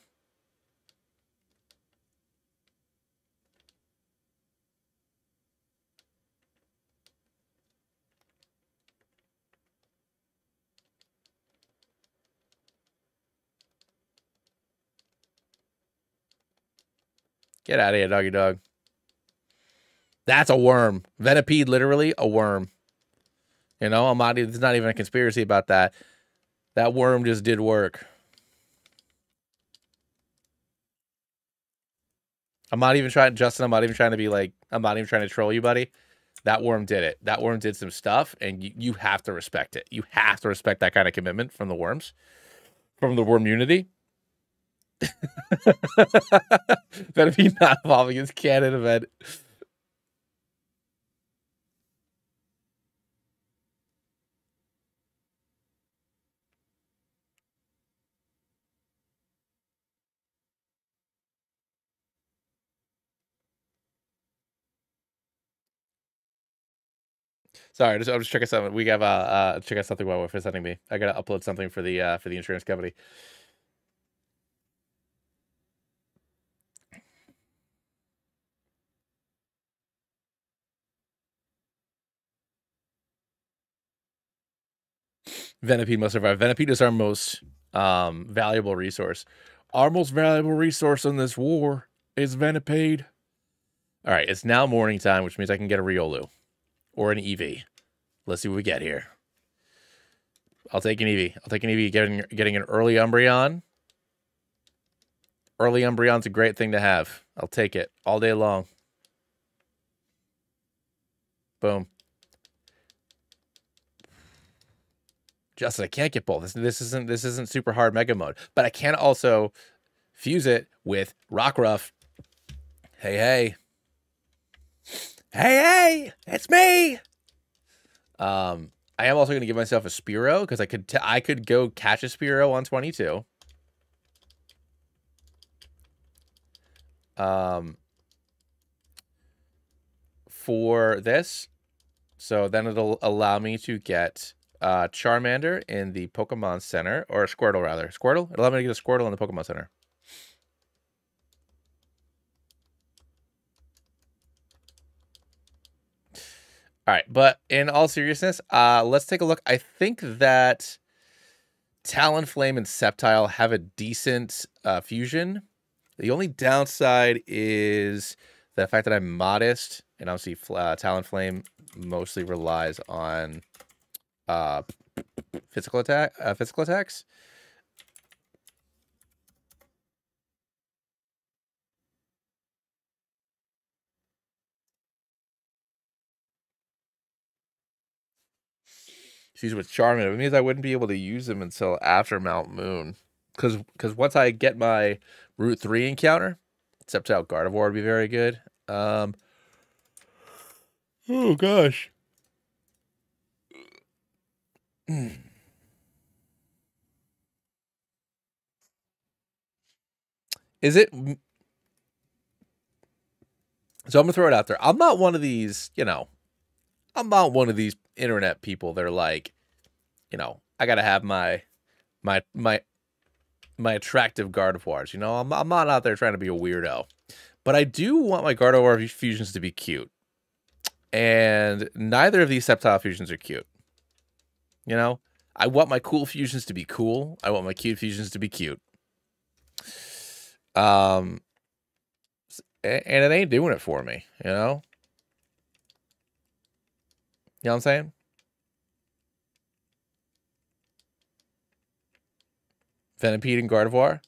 A: Get out of here, doggy dog. That's a worm. Venipede, literally a worm. You know, I'm not. There's not even a conspiracy about that. That worm just did work. I'm not even trying, Justin. I'm not even trying to be like. I'm not even trying to troll you, buddy. That worm did it. That worm did some stuff, and you, you have to respect it. You have to respect that kind of commitment from the worms, from the worm unity. Better be not evolving his canon event. Sorry, just, I'm just checking something. We have uh, uh check out something while we're sending me. I gotta upload something for the uh for the insurance company. Venipede must survive. Venipede is our most um valuable resource. Our most valuable resource in this war is Venipede. All right, it's now morning time, which means I can get a Riolu or an Eevee. Let's see what we get here. I'll take an Eevee. I'll take an Eevee getting getting an early Umbreon. Early Umbreon's a great thing to have. I'll take it all day long. Boom. Justin, I can't get both. This, this isn't this isn't super hard mega mode, but I can also fuse it with Rockruff. Hey, hey. Hey, hey, it's me. Um, I am also going to give myself a Spearow because I could I could go catch a Spearow on 22. um, for this. So then it'll allow me to get uh, Charmander in the Pokemon Center, or a Squirtle rather. Squirtle? It'll allow me to get a Squirtle in the Pokemon Center. All right, but in all seriousness, uh, let's take a look. I think that Talonflame and Sceptile have a decent uh, fusion. The only downside is the fact that I'm modest, and obviously uh, Talonflame mostly relies on uh, physical attack, uh, physical attacks. Use with Charmin. It means I wouldn't be able to use them until after Mount Moon. Because because once I get my Route 3 encounter, Sceptile Gardevoir would be very good. Um, oh, gosh. Is it... So I'm going to throw it out there. I'm not one of these, you know, I'm not one of these internet people they're like, you know, I gotta have my my my my attractive Gardevoirs. You know, I'm I'm not out there trying to be a weirdo, but I do want my Gardevoir fusions to be cute, and neither of these Sceptile fusions are cute. You know, I want my cool fusions to be cool. I want my cute fusions to be cute. Um, and it ain't doing it for me. You know. You know what I'm saying? Venipede and Gardevoir.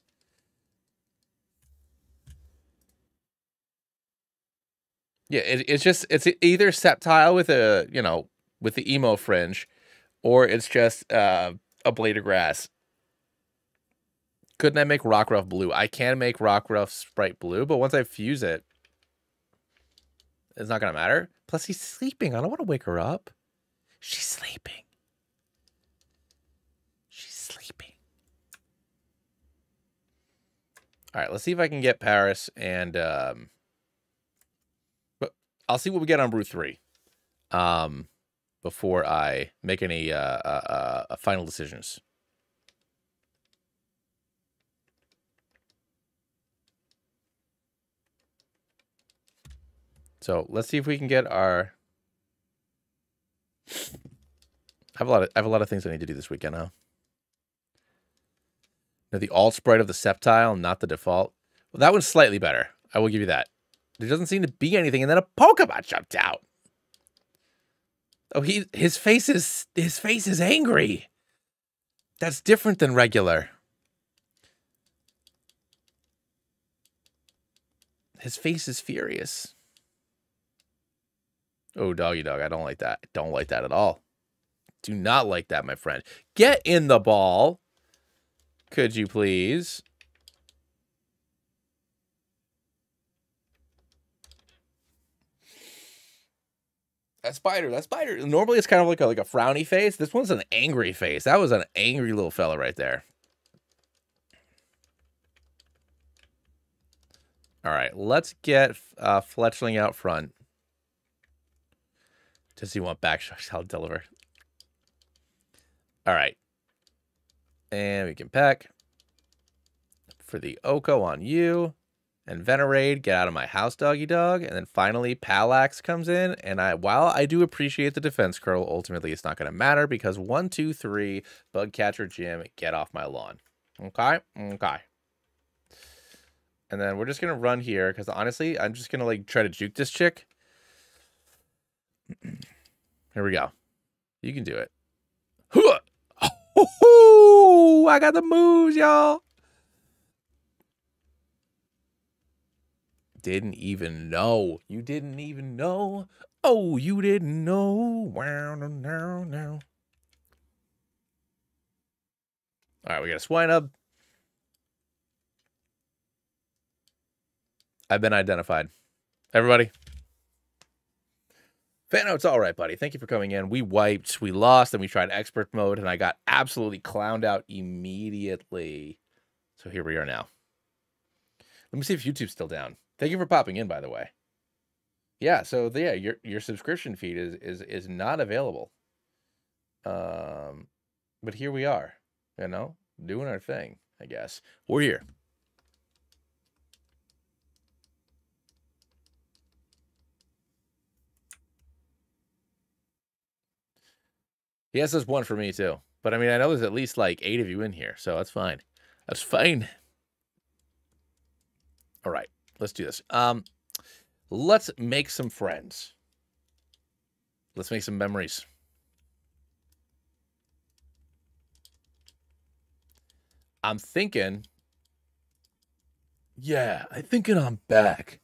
A: Yeah, it, it's just it's either Sceptile with a you know with the emo fringe, or it's just uh, a blade of grass. Couldn't I make Rockruff blue? I can make Rockruff sprite blue, but once I fuse it, it's not gonna matter. Plus, he's sleeping. I don't want to wake her up. She's sleeping. She's sleeping. All right, let's see if I can get Paras and um but I'll see what we get on Route 3. Um before I make any uh, uh, uh final decisions. So let's see if we can get our. I have a lot of I have a lot of things I need to do this weekend now. Now the alt sprite of the Sceptile, not the default. Well, that one's slightly better. I will give you that. There doesn't seem to be anything, and then a Pokemon jumped out. Oh, he his face is his face is angry. That's different than regular. His face is furious. Oh, doggy dog. I don't like that. Don't like that at all. Do not like that, my friend. Get in the ball. Could you please? That spider, that spider. Normally it's kind of like a like a frowny face. This one's an angry face. That was an angry little fella right there. All right, let's get uh, Fletchling out front. Does he want backshots? I'll deliver. All right. And we can peck. For the Oko on you. And Venerade, get out of my house, doggy dog. And then finally, Palax comes in. And I, while I do appreciate the defense curl, ultimately it's not going to matter because one, two, three, bug catcher Jim, get off my lawn. Okay? Okay. And then we're just going to run here because honestly, I'm just going to like try to juke this chick. Here we go. You can do it. I got the moves, y'all. Didn't even know. You didn't even know. Oh, you didn't know. Wow, no, no, no. All right, we got a Swinub. I've been identified. Everybody. Fano, it's all right, buddy. Thank you for coming in. We wiped, we lost, and we tried expert mode, and I got absolutely clowned out immediately. So here we are now. Let me see if YouTube's still down. Thank you for popping in, by the way. Yeah, so yeah, your your subscription feed is is is not available. Um, but here we are, you know, doing our thing. I guess we're here. Yes, there's one for me too. But I mean, I know there's at least like eight of you in here, so that's fine. That's fine. All right, let's do this. Um, let's make some friends. Let's make some memories. I'm thinking. Yeah, I'm thinking I'm back.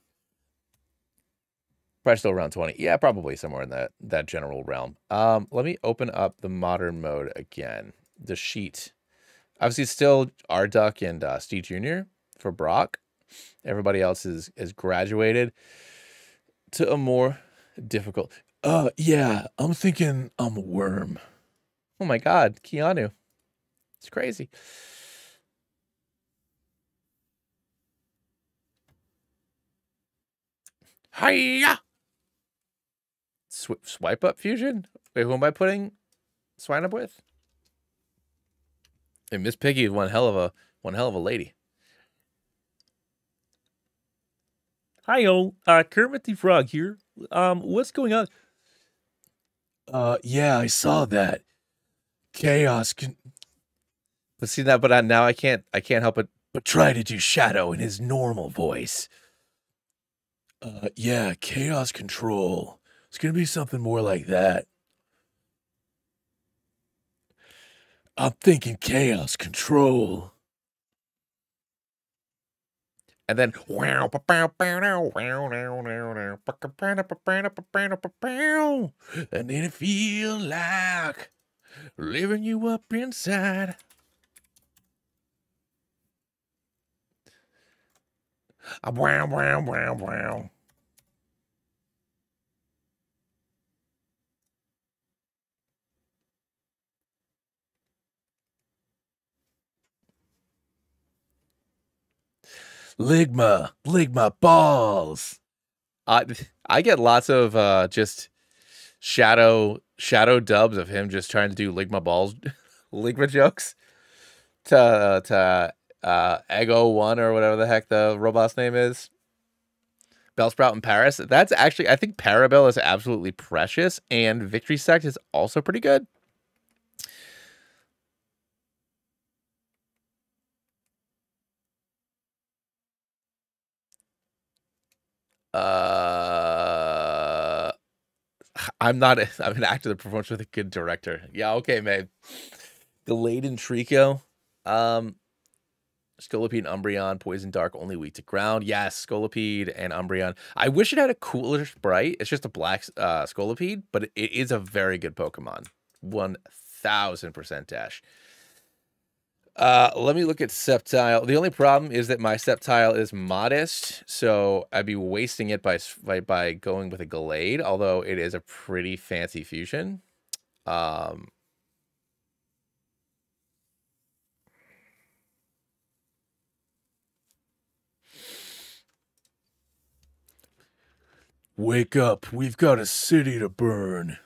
A: Probably still around 20. Yeah, probably somewhere in that that general realm. Um, let me open up the modern mode again. The sheet. Obviously, still Arduck and uh, Steve Jr. for Brock. Everybody else is is graduated to a more difficult. Uh, yeah, I'm thinking I'm a worm. Oh my God, Keanu. It's crazy. Hiya! Sw swipe up fusion? Wait, who am I putting Swinub with? And Miss Piggy is one hell of a one hell of a lady.
C: Hi, yo, uh, Kermit the Frog here. Um, what's going on?
A: Uh, yeah, I saw that. Chaos can. But see that, but I, now I can't. I can't help it. But try to do Shadow in his normal voice. Uh, yeah, Chaos Control. It's gonna be something more like that. I'm thinking Chaos Control. And then and then it feel like living you up inside. Wow wow wow wow. Ligma, Ligma balls. I I get lots of uh just shadow shadow dubs of him just trying to do Ligma balls, Ligma jokes to to uh Ego One or whatever the heck the robot's name is. Bellsprout in Paras. That's actually I think Parabell is absolutely precious, and Victory Sect is also pretty good. Uh, I'm not. A, I'm an actor that performs with a good director. Yeah, okay, man. Delayed in Treecko. Um, Scolipede Umbreon, Poison Dark, only weak to ground. Yes, Scolipede and Umbreon. I wish it had a cooler sprite. It's just a black uh, Scolipede, but it, it is a very good Pokemon. 1000% dash. Uh, let me look at Sceptile. The only problem is that my Sceptile is modest, so I'd be wasting it by by, by going with a Gallade, although it is a pretty fancy fusion. Um, Wake up, we've got a city to burn.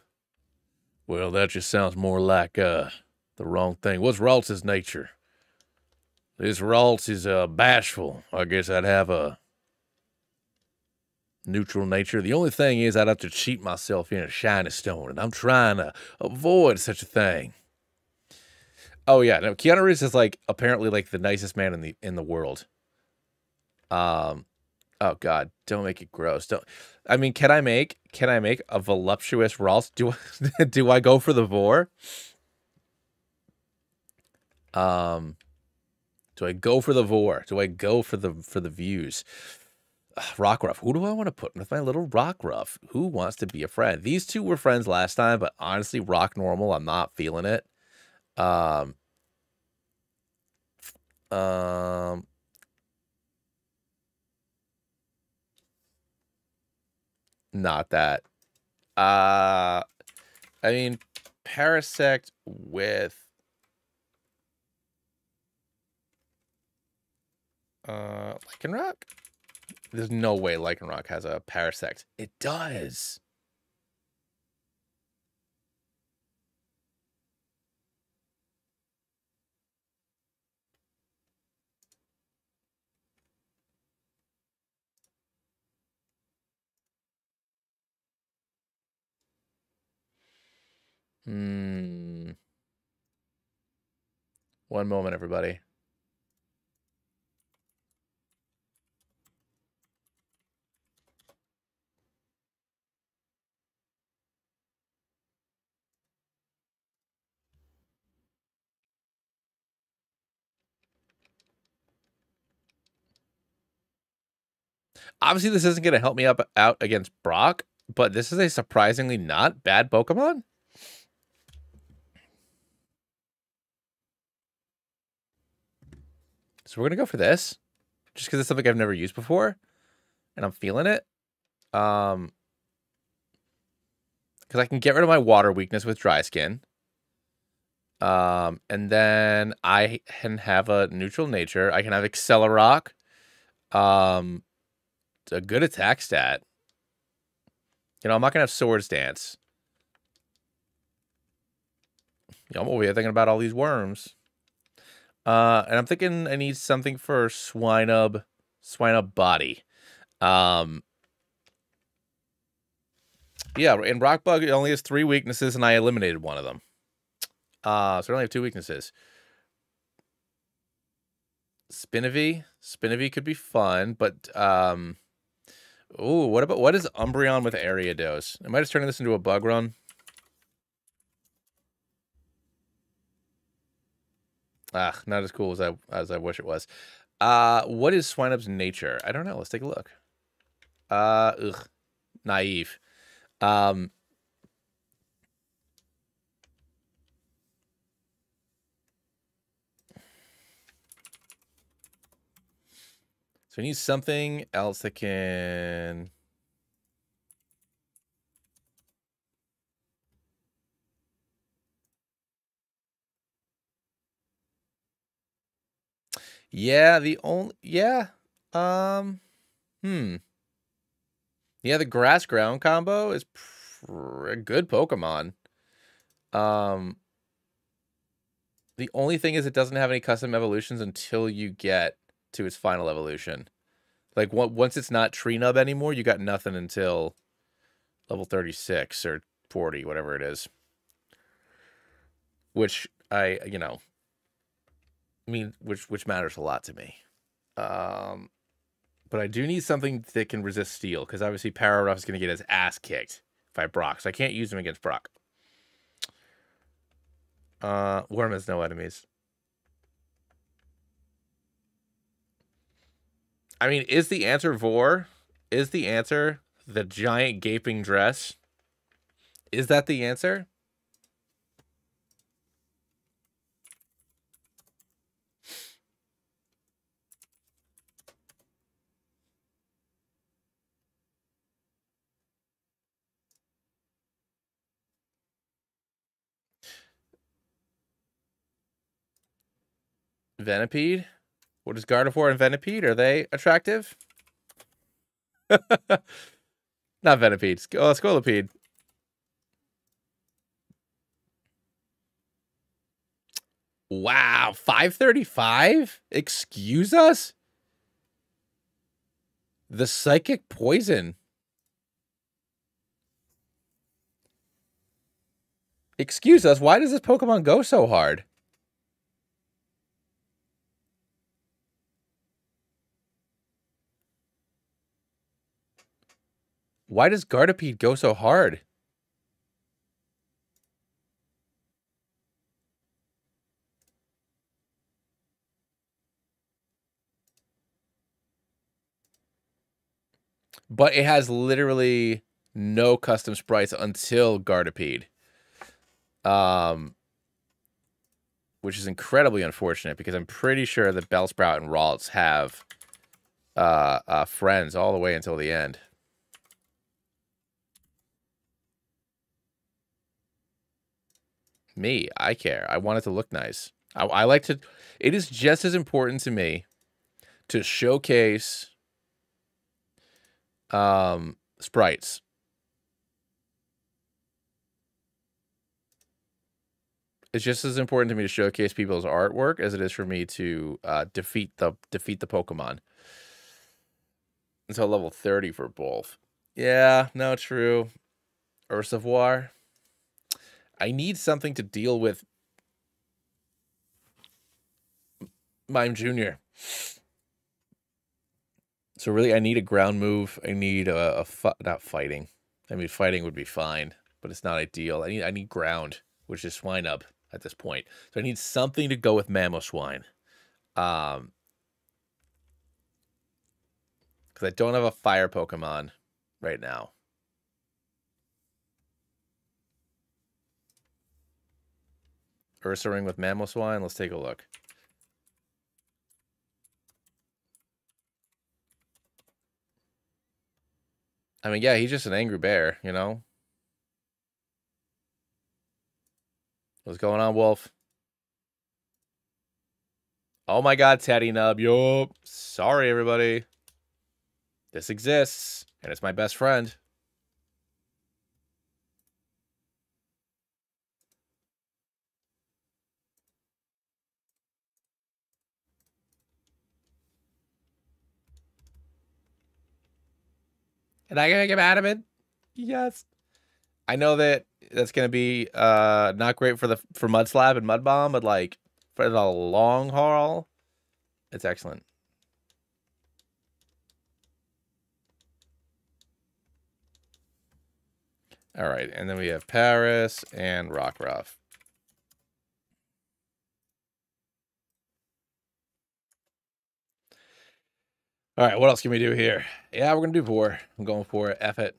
A: Well, that just sounds more like uh the wrong thing. What's Ralts's nature? This Ralts is uh, bashful. I guess I'd have a neutral nature. The only thing is I'd have to cheat myself in a shiny stone, and I'm trying to avoid such a thing. Oh yeah, no, Keanu Reeves is like apparently like the nicest man in the in the world. Um, oh god, don't make it gross. Don't. I mean, can I make can I make a voluptuous Ralts? Do do I go for the vor? Um, do I go for the vor? Do I go for the for the views? Rock Rockruff. Who do I want to put with my little Rock Rockruff? Who wants to be a friend? These two were friends last time, but honestly, Rock Normal, I'm not feeling it. Um, um, not that. Uh, I mean, Parasect with Uh, Lycanroc? There's no way Lycanroc has a Parasect. It does. Hmm. One moment, everybody. Obviously, this isn't going to help me up out against Brock, but this is a surprisingly not bad Pokemon. So we're going to go for this just because it's something I've never used before and I'm feeling it. Um, because I can get rid of my water weakness with dry skin. Um, and then I can have a neutral nature. I can have Accelerock. Um, a good attack stat. You know, I'm not gonna have Swords Dance. You know, I'm over here thinking about all these worms. Uh, and I'm thinking I need something for Swinub, Swinub body. Um, yeah, and Rockbug it only has three weaknesses, and I eliminated one of them. Uh, so I only have two weaknesses. Spinavy, Spinavy could be fun, but um, oh, what about what is Umbreon with Ariados? Am I just turning this into a bug run? Ah, not as cool as I as I wish it was. Uh, what is Swinub's nature? I don't know. Let's take a look. Uh, ugh, naive. Um, so we need something else that can. Yeah, the only yeah. Um hmm. Yeah, the grass ground combo is a good Pokemon. Um the only thing is it doesn't have any custom evolutions until you get to its final evolution. Like once it's not tree nub anymore, you got nothing until level 36 or 40, whatever it is. Which I, you know, I mean, which which matters a lot to me. Um, but I do need something that can resist steel because obviously Pararuff is going to get his ass kicked by Brock, so I can't use him against Brock. Uh, Worm has no enemies. I mean, is the answer Vor? Is the answer the giant gaping dress? Is that the answer? Venipede? What is Gardevoir and Venipede? Are they attractive? Not Venipede. Oh, Scolipede. Wow, 535? Excuse us? The psychic poison. Excuse us, why does this Pokemon go so hard? Why does Gardevoir go so hard? But it has literally no custom sprites until Gardevoir. Um, which is incredibly unfortunate because I'm pretty sure that Bellsprout and Ralts have uh, uh, friends all the way until the end. Me, I care. I want it to look nice. I, I like to. It is just as important to me to showcase um, sprites. It's just as important to me to showcase people's artwork as it is for me to uh, defeat the defeat the Pokemon. Until level 30 for both. Yeah, no, true. Ursavoir. I need something to deal with Mime Jr. So really, I need a ground move. I need a, a fu- not fighting. I mean, fighting would be fine, but it's not ideal. I need I need ground, which is Swinub at this point. So I need something to go with Mamoswine. Um, because I don't have a fire Pokemon right now. Ursaring with Mamoswine. Let's take a look. I mean, yeah, he's just an angry bear, you know? What's going on, Wolf? Oh my god, Teddy Nub. Yup. Sorry, everybody. This exists, and it's my best friend. And I gonna get mad at? Yes. I know that that's gonna be uh not great for the for Mud Slap and Mud Bomb, but like for the long haul, it's excellent. All right, and then we have Paras and Rockruff. All right, what else can we do here? Yeah, we're gonna do four. I'm going for it. F it.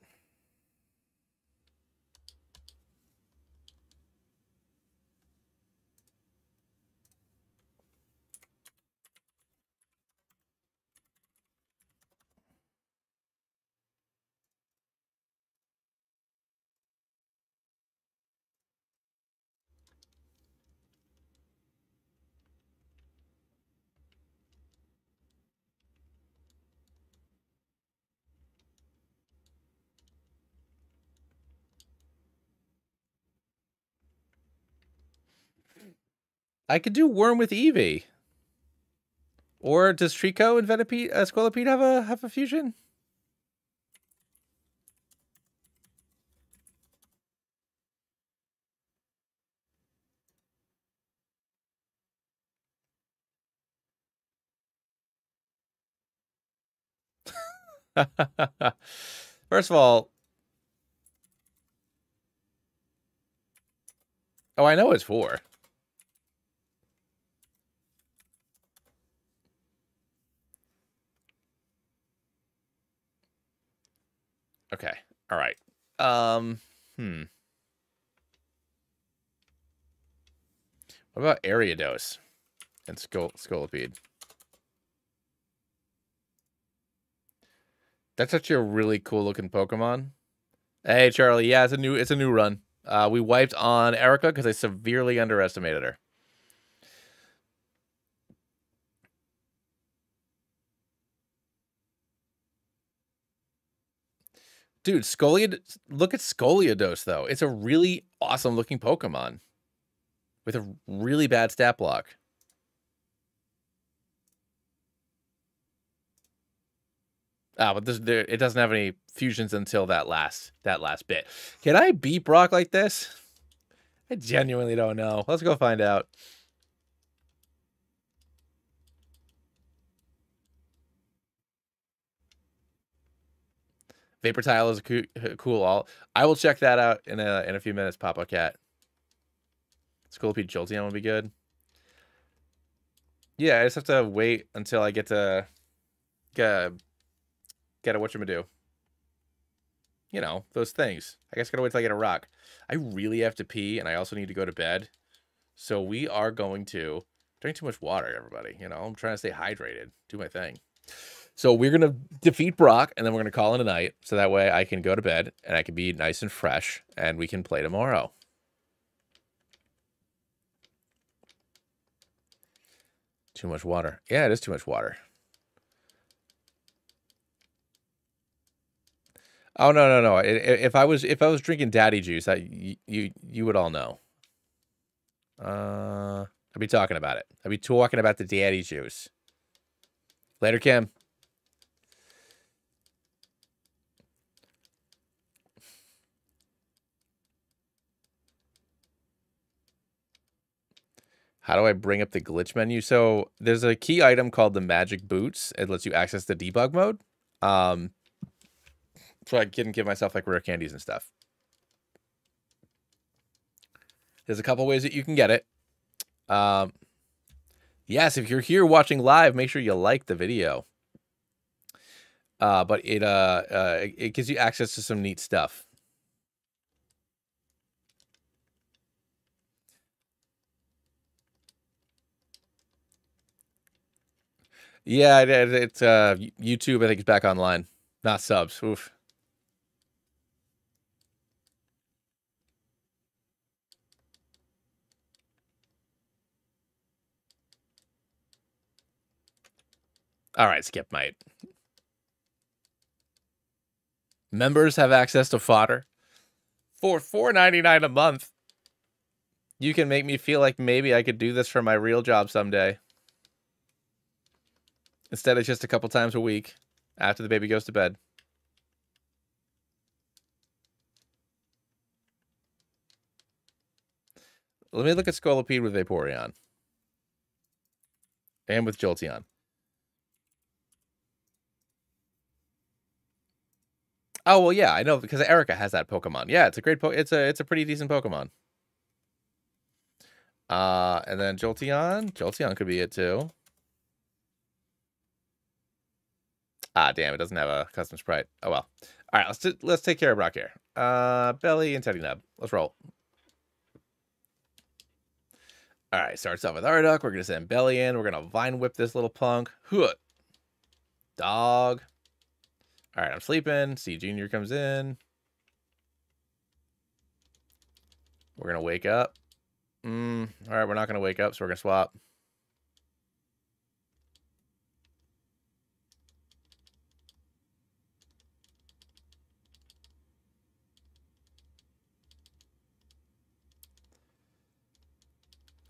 A: I could do Worm with Eevee. Or does Treecko and Venipede, uh, have a have a fusion? First of all, oh, I know it's four. Okay. All right. Um, hmm. What about Ariados and Skol Scolipede? That's actually a really cool looking Pokemon. Hey Charlie, yeah, it's a new it's a new run. Uh, we wiped on Erica because I severely underestimated her. Dude, Scoliad look at Scoliados though. It's a really awesome looking Pokemon with a really bad stat block. Ah, but this there, it doesn't have any fusions until that last that last bit. Can I beat Brock like this? I genuinely don't know. Let's go find out. Vapor Tile is a cool, cool all. I will check that out in a in a few minutes. Papa Cat. Scolipede Jolteon will be good. Yeah, I just have to wait until I get to get a, get a whatchamado. You know, those things. I guess I gotta wait till I get a rock. I really have to pee and I also need to go to bed. So we are going to drink too much water, everybody. You know, I'm trying to stay hydrated, do my thing. So we're gonna defeat Brock, and then we're gonna call it a night. So that way, I can go to bed and I can be nice and fresh, and we can play tomorrow. Too much water. Yeah, it is too much water. Oh no no no! If I was if I was drinking daddy juice, I you you, you would all know. Uh, I'd be talking about it. I'd be talking about the daddy juice. Later, Kim. How do I bring up the glitch menu? So there's a key item called the magic boots. It lets you access the debug mode. Um, so I can give myself like rare candies and stuff. There's a couple ways that you can get it. Um, yes, if you're here watching live, make sure you like the video. Uh, but it uh, uh it- it gives you access to some neat stuff. Yeah, it, it- it's uh YouTube. I think is back online, not subs. Oof. All right, skip mate. Members have access to fodder for four ninety nine a month. You can make me feel like maybe I could do this for my real job someday. Instead of just a couple times a week after the baby goes to bed. Let me look at Scolipede with Vaporeon. And with Jolteon. Oh well, yeah, I know because Erica has that Pokemon. Yeah, it's a great po. It's a it's a pretty decent Pokemon. Uh, and then Jolteon. Jolteon could be it too. Ah, damn! It doesn't have a custom sprite. Oh well. All right, let's t- let's take care of Brock here. Uh, Belly and Teddy Nub. Let's roll. All right, starts off with Arduck. We're gonna send Belly in. We're gonna vine whip this little punk. Hoot. Dog. All right, I'm sleeping. C Junior comes in. We're gonna wake up. Mm, all right, we're not gonna wake up, so we're gonna swap.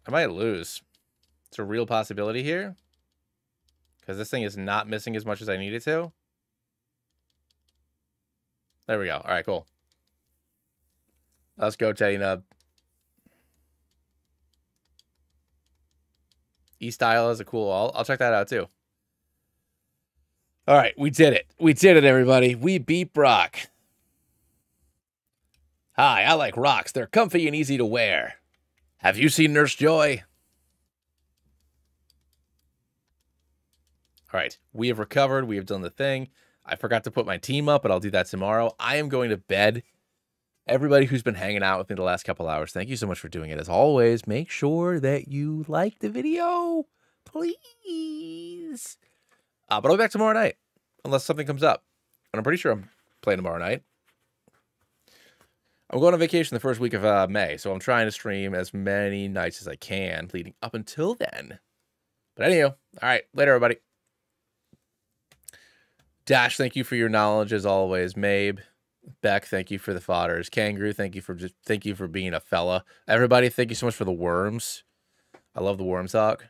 A: I might lose. It's a real possibility here. Because this thing is not missing as much as I need it to. There we go. All right, cool. Let's go, Teddy Nub. E-Style is a cool. I'll check that out too. All right, we did it. We did it, everybody. We beat Brock. Hi, I like rocks. They're comfy and easy to wear. Have you seen Nurse Joy? All right, we have recovered. We have done the thing. I forgot to put my team up, but I'll do that tomorrow. I am going to bed. Everybody who's been hanging out with me the last couple hours, thank you so much for doing it. As always, make sure that you like the video, please. Uh, but I'll be back tomorrow night, unless something comes up. And I'm pretty sure I'm playing tomorrow night. I'm going on vacation the first week of uh, May, so I'm trying to stream as many nights as I can leading up until then. But anyhow, all right, later, everybody. Dash, thank you for your knowledge as always. Mabe, Beck, thank you for the fodders. Kangaroo, thank you for just thank you for being a fella. Everybody, thank you so much for the worms. I love the worm talk.